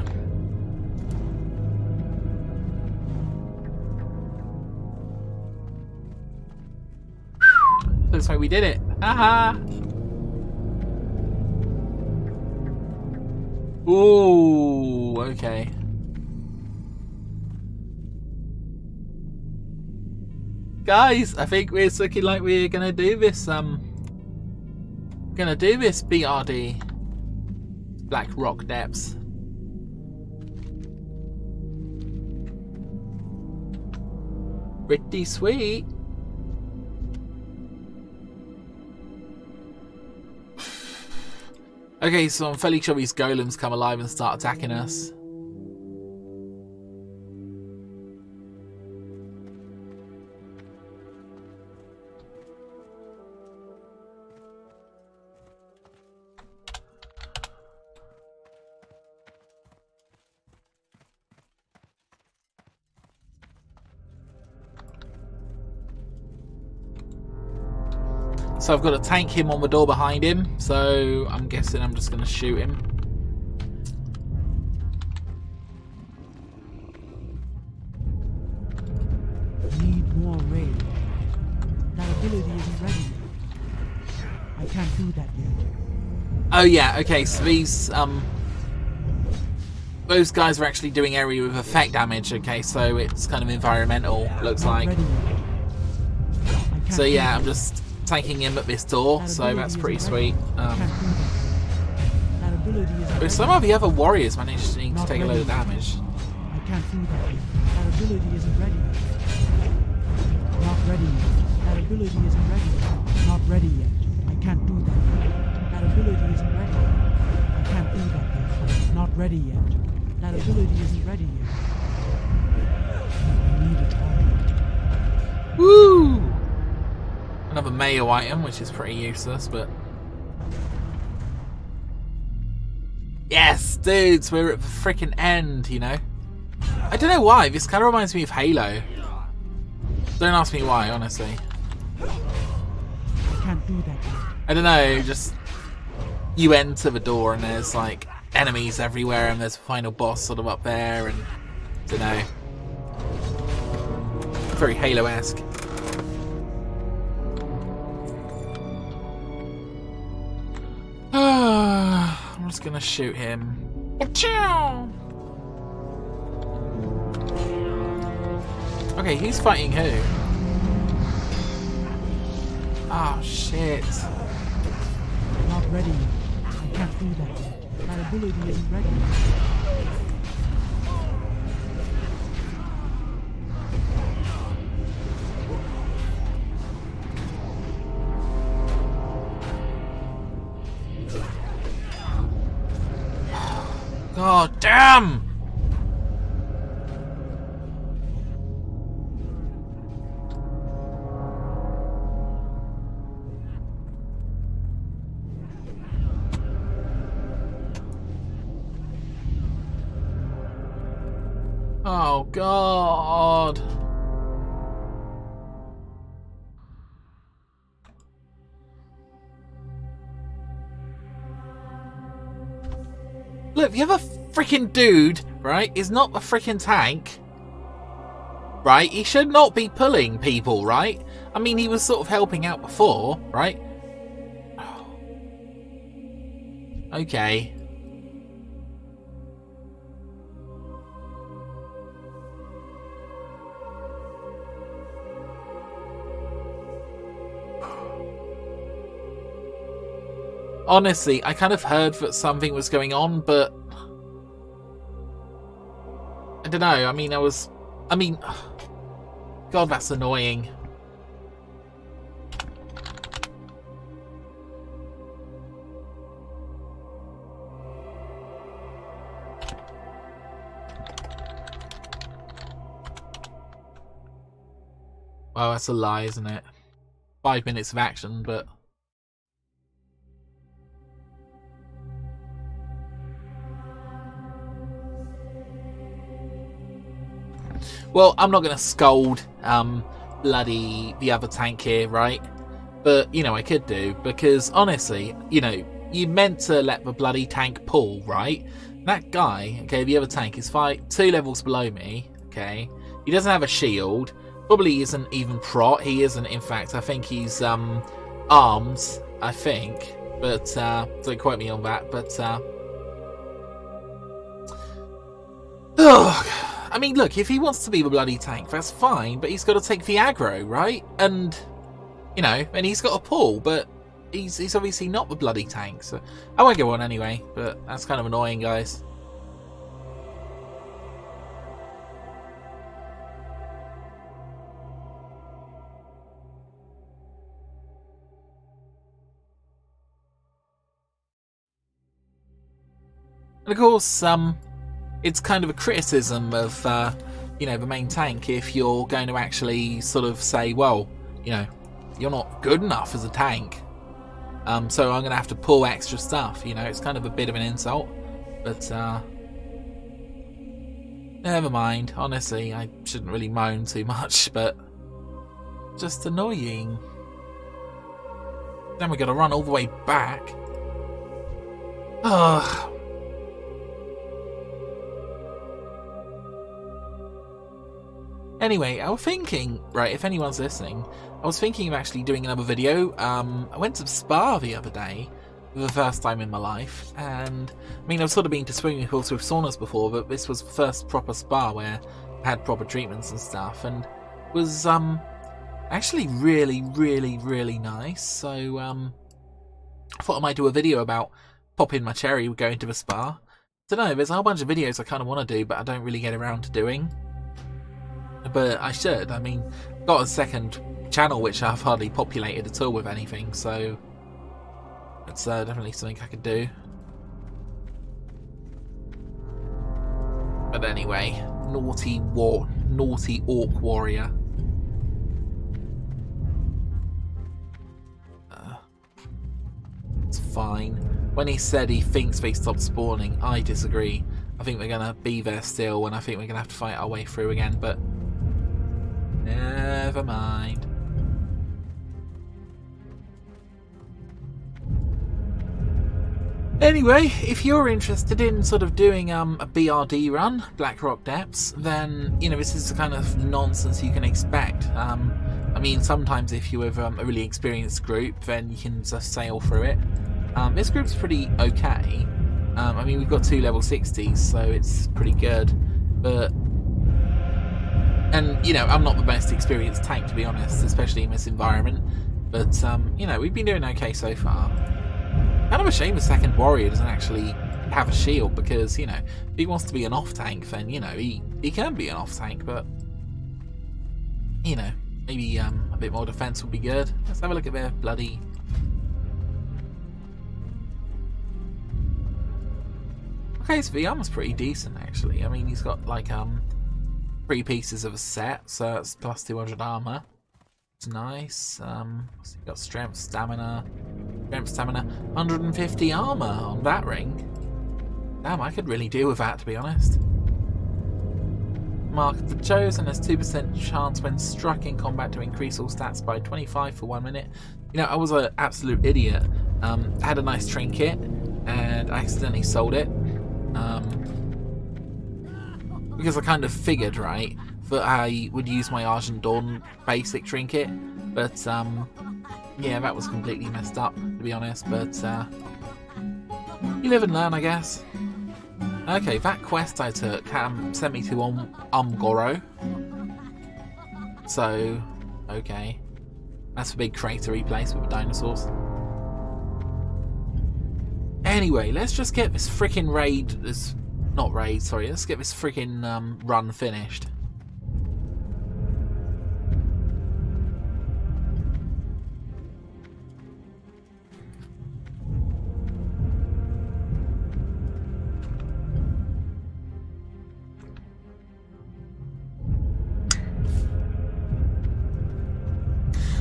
Speaker 1: Looks like we did it. Ooh, okay. Guys, I think we're looking like we're gonna do this, um... Gonna do this BRD. Blackrock Depths. Pretty sweet. Okay, so I'm fairly these golems come alive and start attacking us. So I've got to tank him on the door behind him, so I'm guessing I'm just going to shoot him.
Speaker 2: Need more rage. That ability isn't ready. I can't do that yet.
Speaker 1: Oh yeah, okay, so these, um... Those guys are actually doing area with effect damage, okay, so it's kind of environmental, looks like.
Speaker 2: ready yet. I can't
Speaker 1: So yeah, I'm just tanking him at this door, so that's pretty sweet. Um,
Speaker 2: can't do that. That ability isn't
Speaker 1: but some of the other warriors managed to
Speaker 2: Not
Speaker 1: take a load of damage.
Speaker 2: I can't do that. That ability isn't ready yet. Not ready yet. That ability isn't ready. Not ready yet. I can't do that. That ability isn't ready yet. I can't do that yet. Not ready yet. That ability isn't ready yet. I need a target.
Speaker 1: Woo! Another Mayo item, which is pretty useless, but... Yes, dudes, we're at the freaking end, you know? I don't know why, this kind of reminds me of Halo. Don't ask me why, honestly.
Speaker 2: I can't do that.
Speaker 1: I don't know, just... You enter the door and there's, like, enemies everywhere and there's a final boss sort of up there and... don't know. Very Halo-esque. Uh, I'm just gonna shoot him. Okay, he's fighting who? Oh shit.
Speaker 2: I'm Not ready. I can't do that My ability isn't ready
Speaker 1: Oh, damn! Freaking dude, right, is not a freaking tank. Right? He should not be pulling people, right? I mean, he was sort of helping out before, right? Okay. Honestly, I kind of heard that something was going on, but don't know. I mean, I was, I mean, God, that's annoying. Well, that's a lie, isn't it? Five minutes of action, but. Well, I'm not going to scold um, bloody the other tank here, right? But, you know, I could do, because honestly, you know, you meant to let the bloody tank pull, right? That guy, okay, the other tank is five, two levels below me, okay? He doesn't have a shield, probably isn't even prot, he isn't, in fact, I think he's um, arms, I think, but uh, don't quote me on that, but... Uh, Ugh. I mean, look, if he wants to be the bloody tank, that's fine, but he's got to take the aggro, right? And, you know, and he's got a pull, but he's, he's obviously not the bloody tank, so I won't go on anyway, but that's kind of annoying, guys. And of course, um, it's kind of a criticism of uh, you know the main tank if you're going to actually sort of say, well, you know, you're not good enough as a tank, um, so I'm going to have to pull extra stuff. You know, it's kind of a bit of an insult, but uh, never mind. Honestly, I shouldn't really moan too much, but just annoying. Then we got to run all the way back. Ugh. Anyway, I was thinking, right, if anyone's listening, I was thinking of actually doing another video. Um, I went to Spa the other day, for the first time in my life, and I mean, I've sort of been to swimming pools with saunas before, but this was the first proper spa where I had proper treatments and stuff, and was um actually really, really, really nice. So um, I thought I might do a video about popping my cherry going to the spa. Don't know. There's a whole bunch of videos I kind of want to do, but I don't really get around to doing but I should. I mean, got a second channel which I've hardly populated at all with anything, so it's uh, definitely something I could do. But anyway, naughty war, naughty orc warrior. Uh, it's fine. When he said he thinks they stopped spawning, I disagree. I think we're gonna be there still, and I think we're gonna have to fight our way through again. But Never mind. Anyway, if you're interested in sort of doing um, a BRD run, Blackrock Depths, then, you know, this is the kind of nonsense you can expect. Um, I mean, sometimes if you're um, a really experienced group, then you can just sail through it. Um, this group's pretty okay. Um, I mean, we've got two level 60s, so it's pretty good. But and, you know, I'm not the most experienced tank, to be honest, especially in this environment. But, um, you know, we've been doing okay so far. And I'm ashamed the second warrior doesn't actually have a shield, because, you know, if he wants to be an off-tank, then, you know, he, he can be an off-tank, but, you know, maybe um, a bit more defense would be good. Let's have a look at their bloody Okay, so the armor's pretty decent actually. I mean, he's got like um three pieces of a set, so that's plus 200 armor. It's nice. Um, so you got strength, stamina, strength, stamina, 150 armor on that ring. Damn, I could really do with that to be honest. Mark of the Chosen has 2% chance when struck in combat to increase all stats by 25 for one minute. You know, I was an absolute idiot. Um, had a nice trinket and I accidentally sold it. Um, because I kind of figured, right, that I would use my Argent Dawn basic trinket. But, um, yeah, that was completely messed up, to be honest. But, uh, you live and learn, I guess. Okay, that quest I took um, sent me to um, Un'Goro. So, okay. That's a big cratery place with dinosaurs. Anyway, let's just get this freaking raid, this, not raid, sorry, let's get this freaking um, run finished.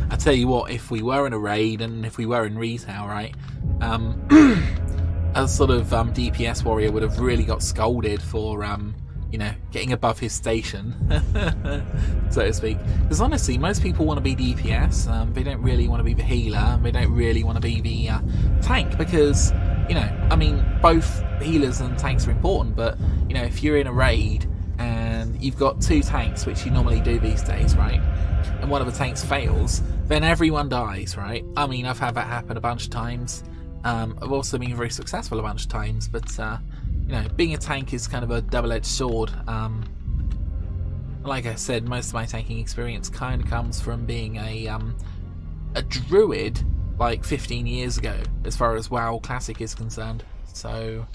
Speaker 1: I tell you what, if we were in a raid and if we were in retail, right, um, a sort of um, DPS warrior would have really got scolded for, um, you know, getting above his station, so to speak. Because honestly, most people want to be DPS. Um, they don't really want to be the healer. They don't really want to be the uh, tank because, you know, I mean, both healers and tanks are important. But you know, if you're in a raid and you've got two tanks, which you normally do these days, right? And one of the tanks fails, then everyone dies, right? I mean, I've had that happen a bunch of times. Um, I've also been very successful a bunch of times, but uh, you know, being a tank is kind of a double-edged sword. Um, like I said, most of my tanking experience kind of comes from being a um, a druid like 15 years ago, as far as WoW Classic is concerned. So.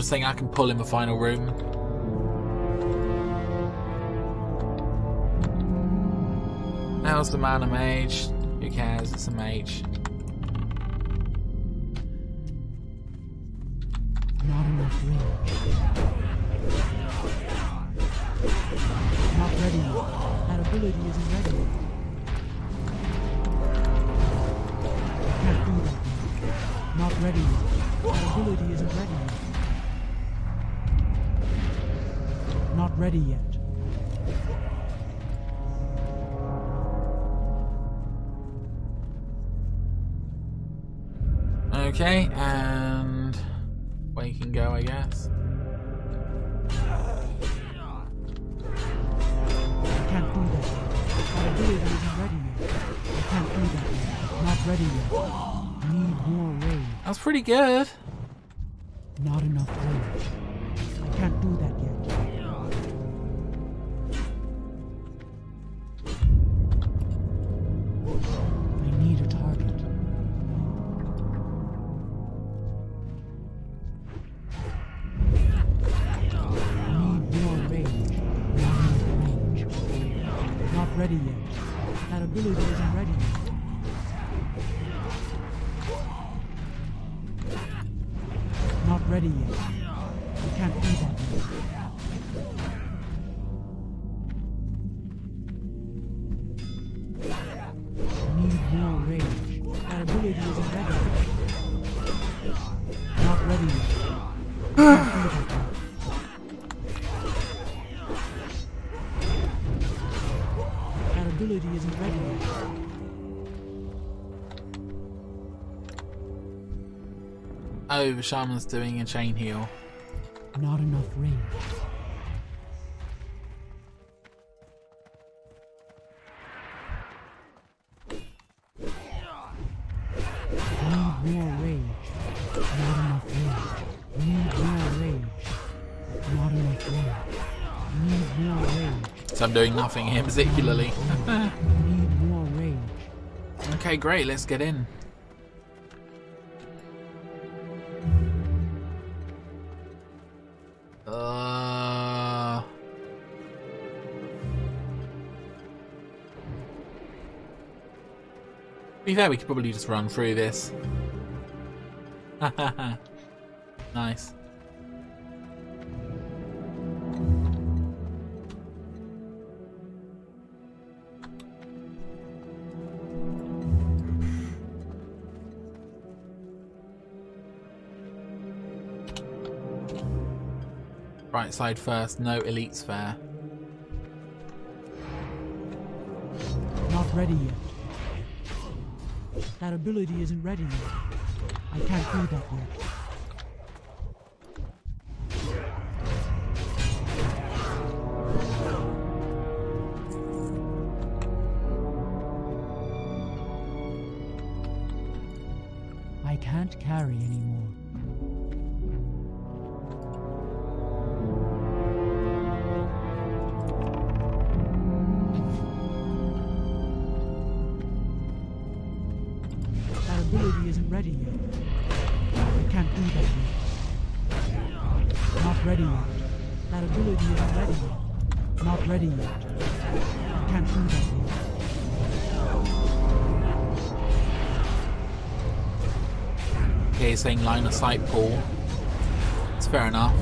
Speaker 1: Just saying I can pull in the final room. How's the man a mage? Who cares? It's a mage.
Speaker 2: Not enough range. Not ready. That ability isn't ready can't do that. Not ready. That ability isn't ready Not ready yet.
Speaker 1: Okay, and where you can go, I guess.
Speaker 2: I can't do that yet. That ability isn't ready yet. I can't do that yet. Not ready yet. Need more rage.
Speaker 1: That's pretty good.
Speaker 2: Not enough rage. I can't do that yet.
Speaker 1: Oh, the shaman's doing a chain heal.
Speaker 2: Not enough range. Need more rage. Not enough rage. Need more rage. Not enough rage. Need more rage.
Speaker 1: So I'm doing nothing here particularly.
Speaker 2: Need more rage.
Speaker 1: okay, great, let's get in. Be fair, we could probably just run through this. nice. Right side first, no elites fair.
Speaker 2: Not ready yet. That ability isn't ready yet. I can't do that yet.
Speaker 1: Saying line of sight Paul. It's fair enough.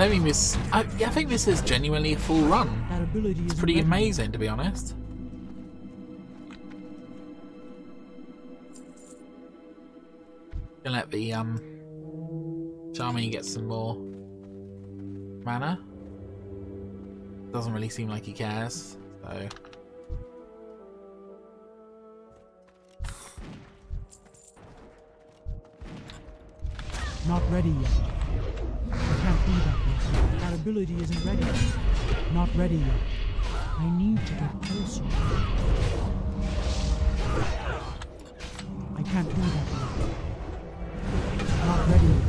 Speaker 1: Don't think this. I, I think this is genuinely a full run.
Speaker 2: It's
Speaker 1: Pretty amazing, to be honest. Gonna let the um Charmy get some more mana. Doesn't really seem like he cares, so
Speaker 2: Not ready yet. Do that ability isn't ready. Not ready yet. I need to get closer. I can't do that yet. Not ready yet.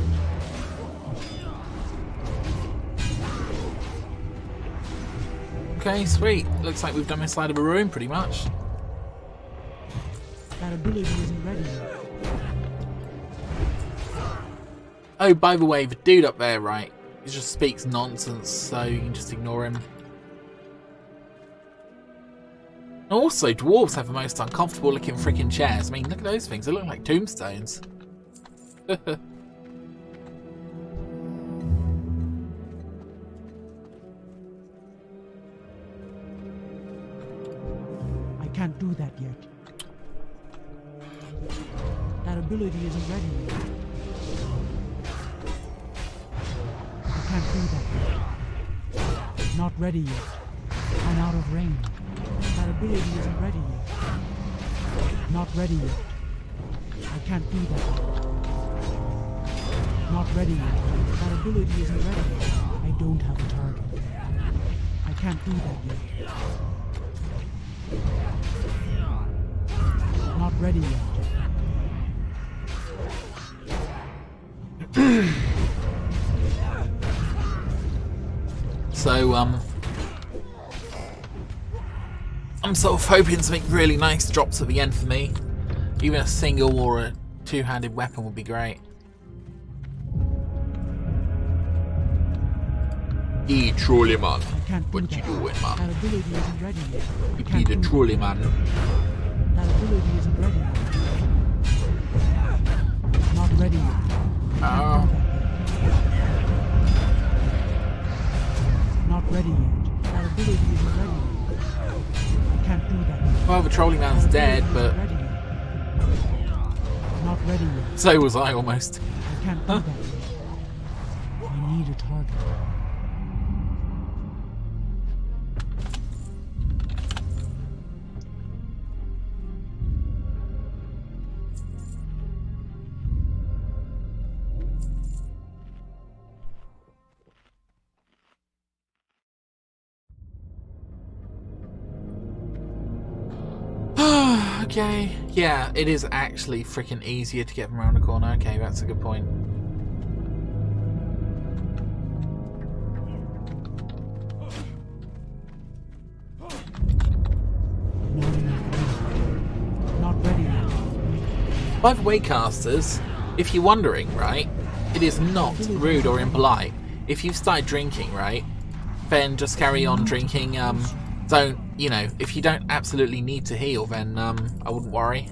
Speaker 1: Okay, sweet. Looks like we've done this side of a room pretty much.
Speaker 2: That ability isn't ready yet.
Speaker 1: Oh, by the way, the dude up there, right, he just speaks nonsense, so you can just ignore him. Also, dwarves have the most uncomfortable looking freaking chairs. I mean, look at those things. They look like tombstones.
Speaker 2: Isn't ready. I don't have a target. I can't do that yet. Not ready yet.
Speaker 1: So, um, I'm sort of hoping something really nice drops at the end for me. Even a single or a two-handed weapon would be great. E trolley man.
Speaker 2: What you doing,
Speaker 1: man?
Speaker 2: Ability isn't ready yet.
Speaker 1: You need a
Speaker 2: trolley man. Ability isn't ready yet. Not
Speaker 1: ready
Speaker 2: yet.
Speaker 1: Ah. Not
Speaker 2: ready
Speaker 1: yet. Ability
Speaker 2: isn't ready yet. Can't do that.
Speaker 1: Well, the trolley man's dead, but...
Speaker 2: Not ready yet.
Speaker 1: So was I, almost.
Speaker 2: I can't do huh? that. I need a target.
Speaker 1: Okay. Yeah, it is actually freaking easier to get from around the corner. Okay, that's a good point.
Speaker 2: Not ready. Not ready.
Speaker 1: By the way, casters, if you're wondering, right, it is not rude or impolite. If you've started drinking, right, then just carry on drinking. Um, don't, you know, if you don't absolutely need to heal, then um, I wouldn't worry.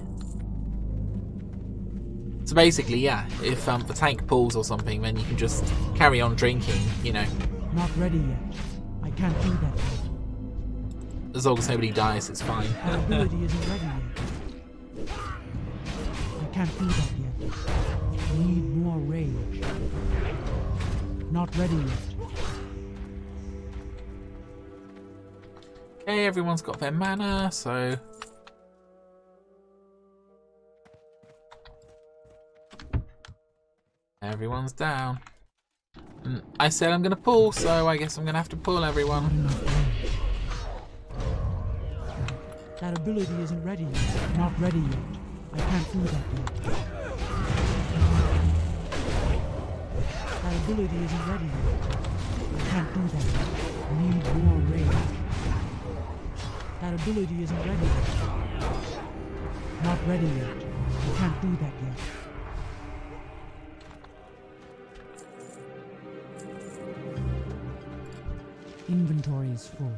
Speaker 1: So basically, yeah, if um, the tank pulls or something, then you can just carry on drinking, you know,
Speaker 2: Not ready yet. I can't do that yet.
Speaker 1: as long as nobody dies, it's fine.
Speaker 2: Ability isn't ready yet. I can't do that yet. I need more rage. Not ready yet.
Speaker 1: Okay, everyone's got their mana, so everyone's down. And I said I'm gonna pull, so I guess I'm gonna have to pull everyone.
Speaker 2: That ability isn't ready yet. Not ready yet. I can't do that yet. That ability isn't ready yet. I can't do that yet. Need more rage. That ability isn't ready yet. Not ready yet. I can't do that yet. Inventory is full.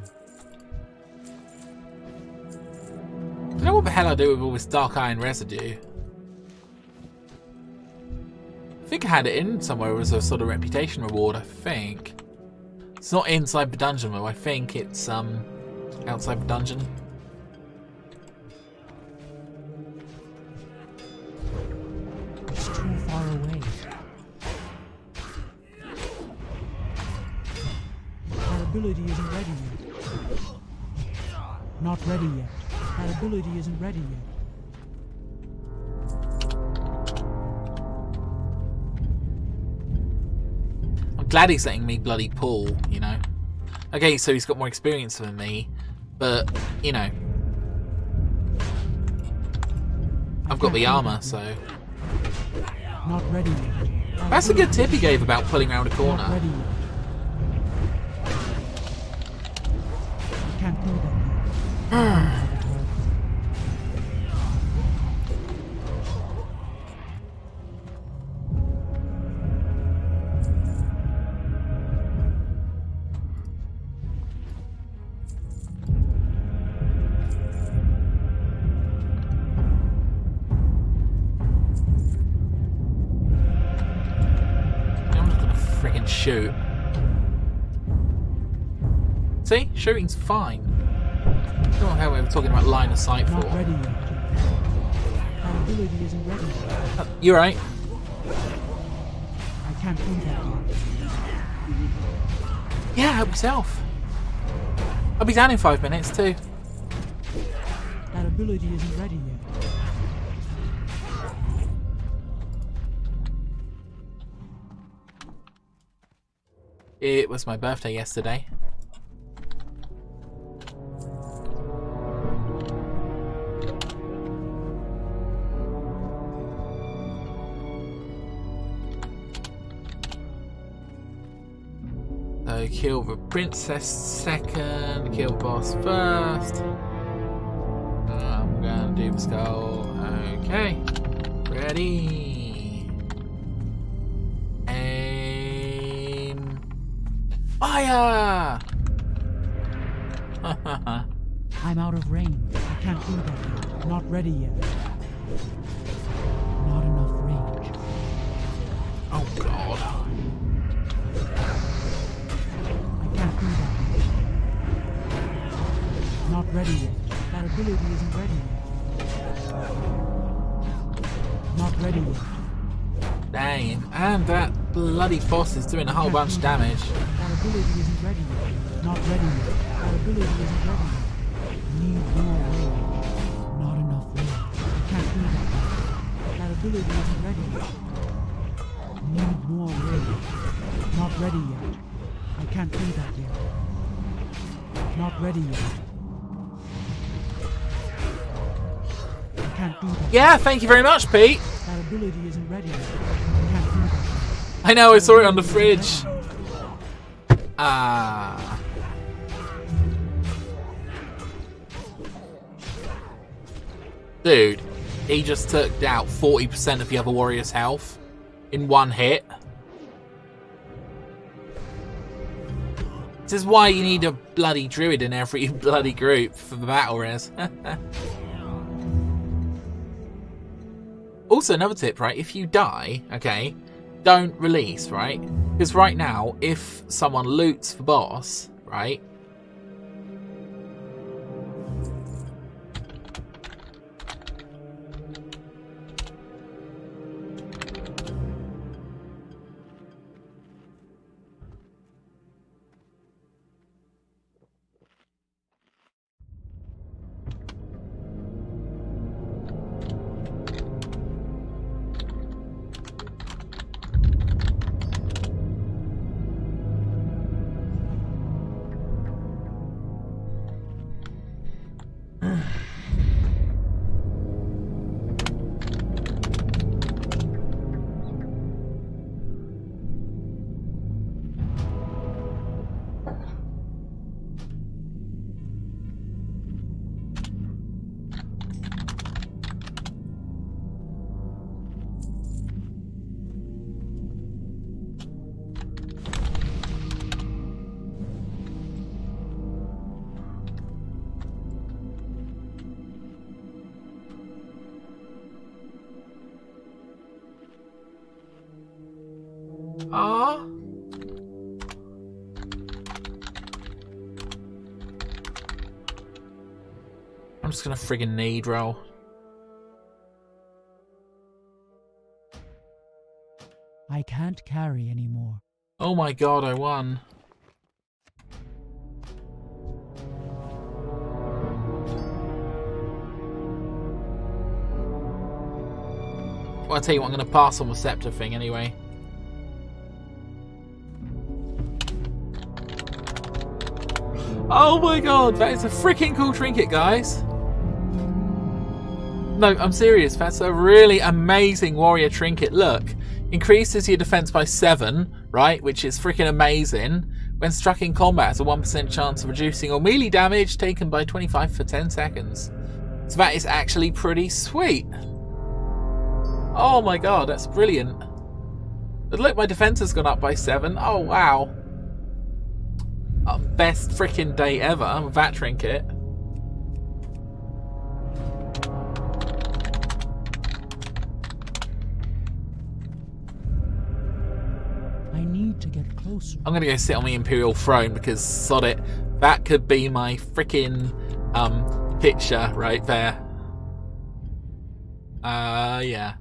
Speaker 1: I don't know what the hell I do with all this dark iron residue. I think I had it in somewhere as a sort of reputation reward, I think. It's not inside the dungeon though, I think it's um outside the dungeon.
Speaker 2: It's too far away. That ability isn't ready yet. Not ready yet. That ability isn't ready yet.
Speaker 1: I'm glad he's letting me bloody pull, you know. Okay, so he's got more experience than me, but you know, I've got the armor, so
Speaker 2: Not ready.
Speaker 1: That's a good tip he gave about pulling around a corner.
Speaker 2: ready yet. I can't do that
Speaker 1: shooting's fine. I don't know how we were talking about line of sight
Speaker 2: Not
Speaker 1: for.
Speaker 2: ready yet. That ability isn't ready.
Speaker 1: Uh, You're right.
Speaker 2: I can't do that.
Speaker 1: Yeah, help yourself. I'll be down in five minutes too.
Speaker 2: That ability isn't ready yet.
Speaker 1: It was my birthday yesterday. So kill the princess second, kill boss first. I'm gonna do the skull. Okay. Ready. Aim. Fire!
Speaker 2: I'm out of range. I can't do that yet. Not ready yet. Not enough range.
Speaker 1: oh god.
Speaker 2: Not ready yet. That ability isn't ready yet. Not ready yet.
Speaker 1: Dang. And that bloody boss is doing a whole bunch of damage.
Speaker 2: That ability isn't ready yet. Not ready yet. That ability isn't ready yet. Need more rage. Not enough. I can't do that. That ability isn't ready yet. Need more rage. Not ready yet. I can't do that yet. Not ready yet. Can't do that.
Speaker 1: Yeah, thank you very much, Pete.
Speaker 2: That ability isn't ready. I
Speaker 1: know, I saw it on the fridge. Ah. Dude, he just took out 40% of the other warrior's health in one hit. This is why you need a bloody druid in every bloody group for the battle res. also, another tip, right? If you die, okay, don't release, right? Because right now, if someone loots the boss, right? Gonna friggin' need roll.
Speaker 2: I can't carry anymore.
Speaker 1: Oh my god, I won. Well, I'll tell you what, I'm going to pass on the scepter thing anyway. Oh my god, that is a freaking cool trinket, guys. No, I'm serious. That's a really amazing warrior trinket. Look, increases your defense by 7, right? Which is freaking amazing. When struck in combat, has a 1% chance of reducing or melee damage taken by 25 for 10 seconds. So that is actually pretty sweet. Oh my god, that's brilliant. But look, my defense has gone up by 7. Oh wow. Best freaking day ever with that trinket. I'm gonna go sit on the Imperial throne because sod it, that could be my freaking um picture right there. Uh yeah.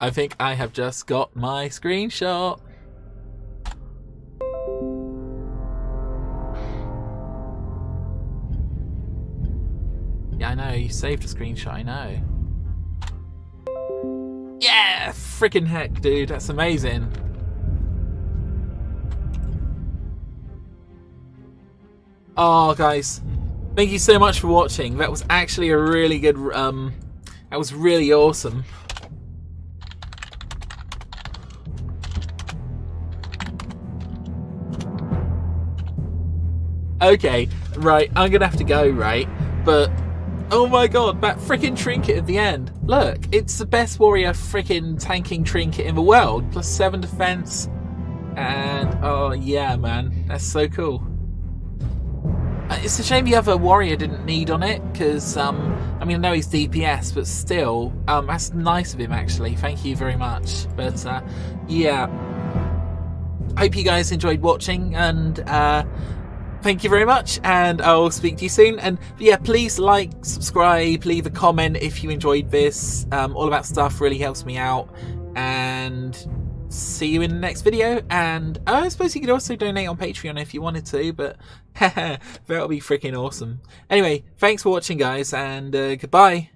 Speaker 1: I think I have just got my screenshot. Yeah, I know, you saved a screenshot, I know. Yeah, freaking heck, dude, that's amazing. Oh, guys, thank you so much for watching. That was actually a really good, um, that was really awesome. Okay, right, I'm gonna have to go, right? But Oh my god, that freaking trinket at the end. Look, it's the best warrior freaking tanking trinket in the world. Plus 7 defense. And, oh yeah, man. That's so cool. Uh, It's a shame the other warrior didn't need on it, because, um, I mean, I know he's DPS, but still, um, that's nice of him, actually. Thank you very much. But, uh, yeah. Hope you guys enjoyed watching, and, uh, thank you very much, and I'll speak to you soon. And yeah, please like, subscribe, leave a comment if you enjoyed this. Um, all about stuff really helps me out. And see you in the next video. And I suppose you could also donate on Patreon if you wanted to, but that would be freaking awesome. Anyway, thanks for watching, guys, and uh, goodbye.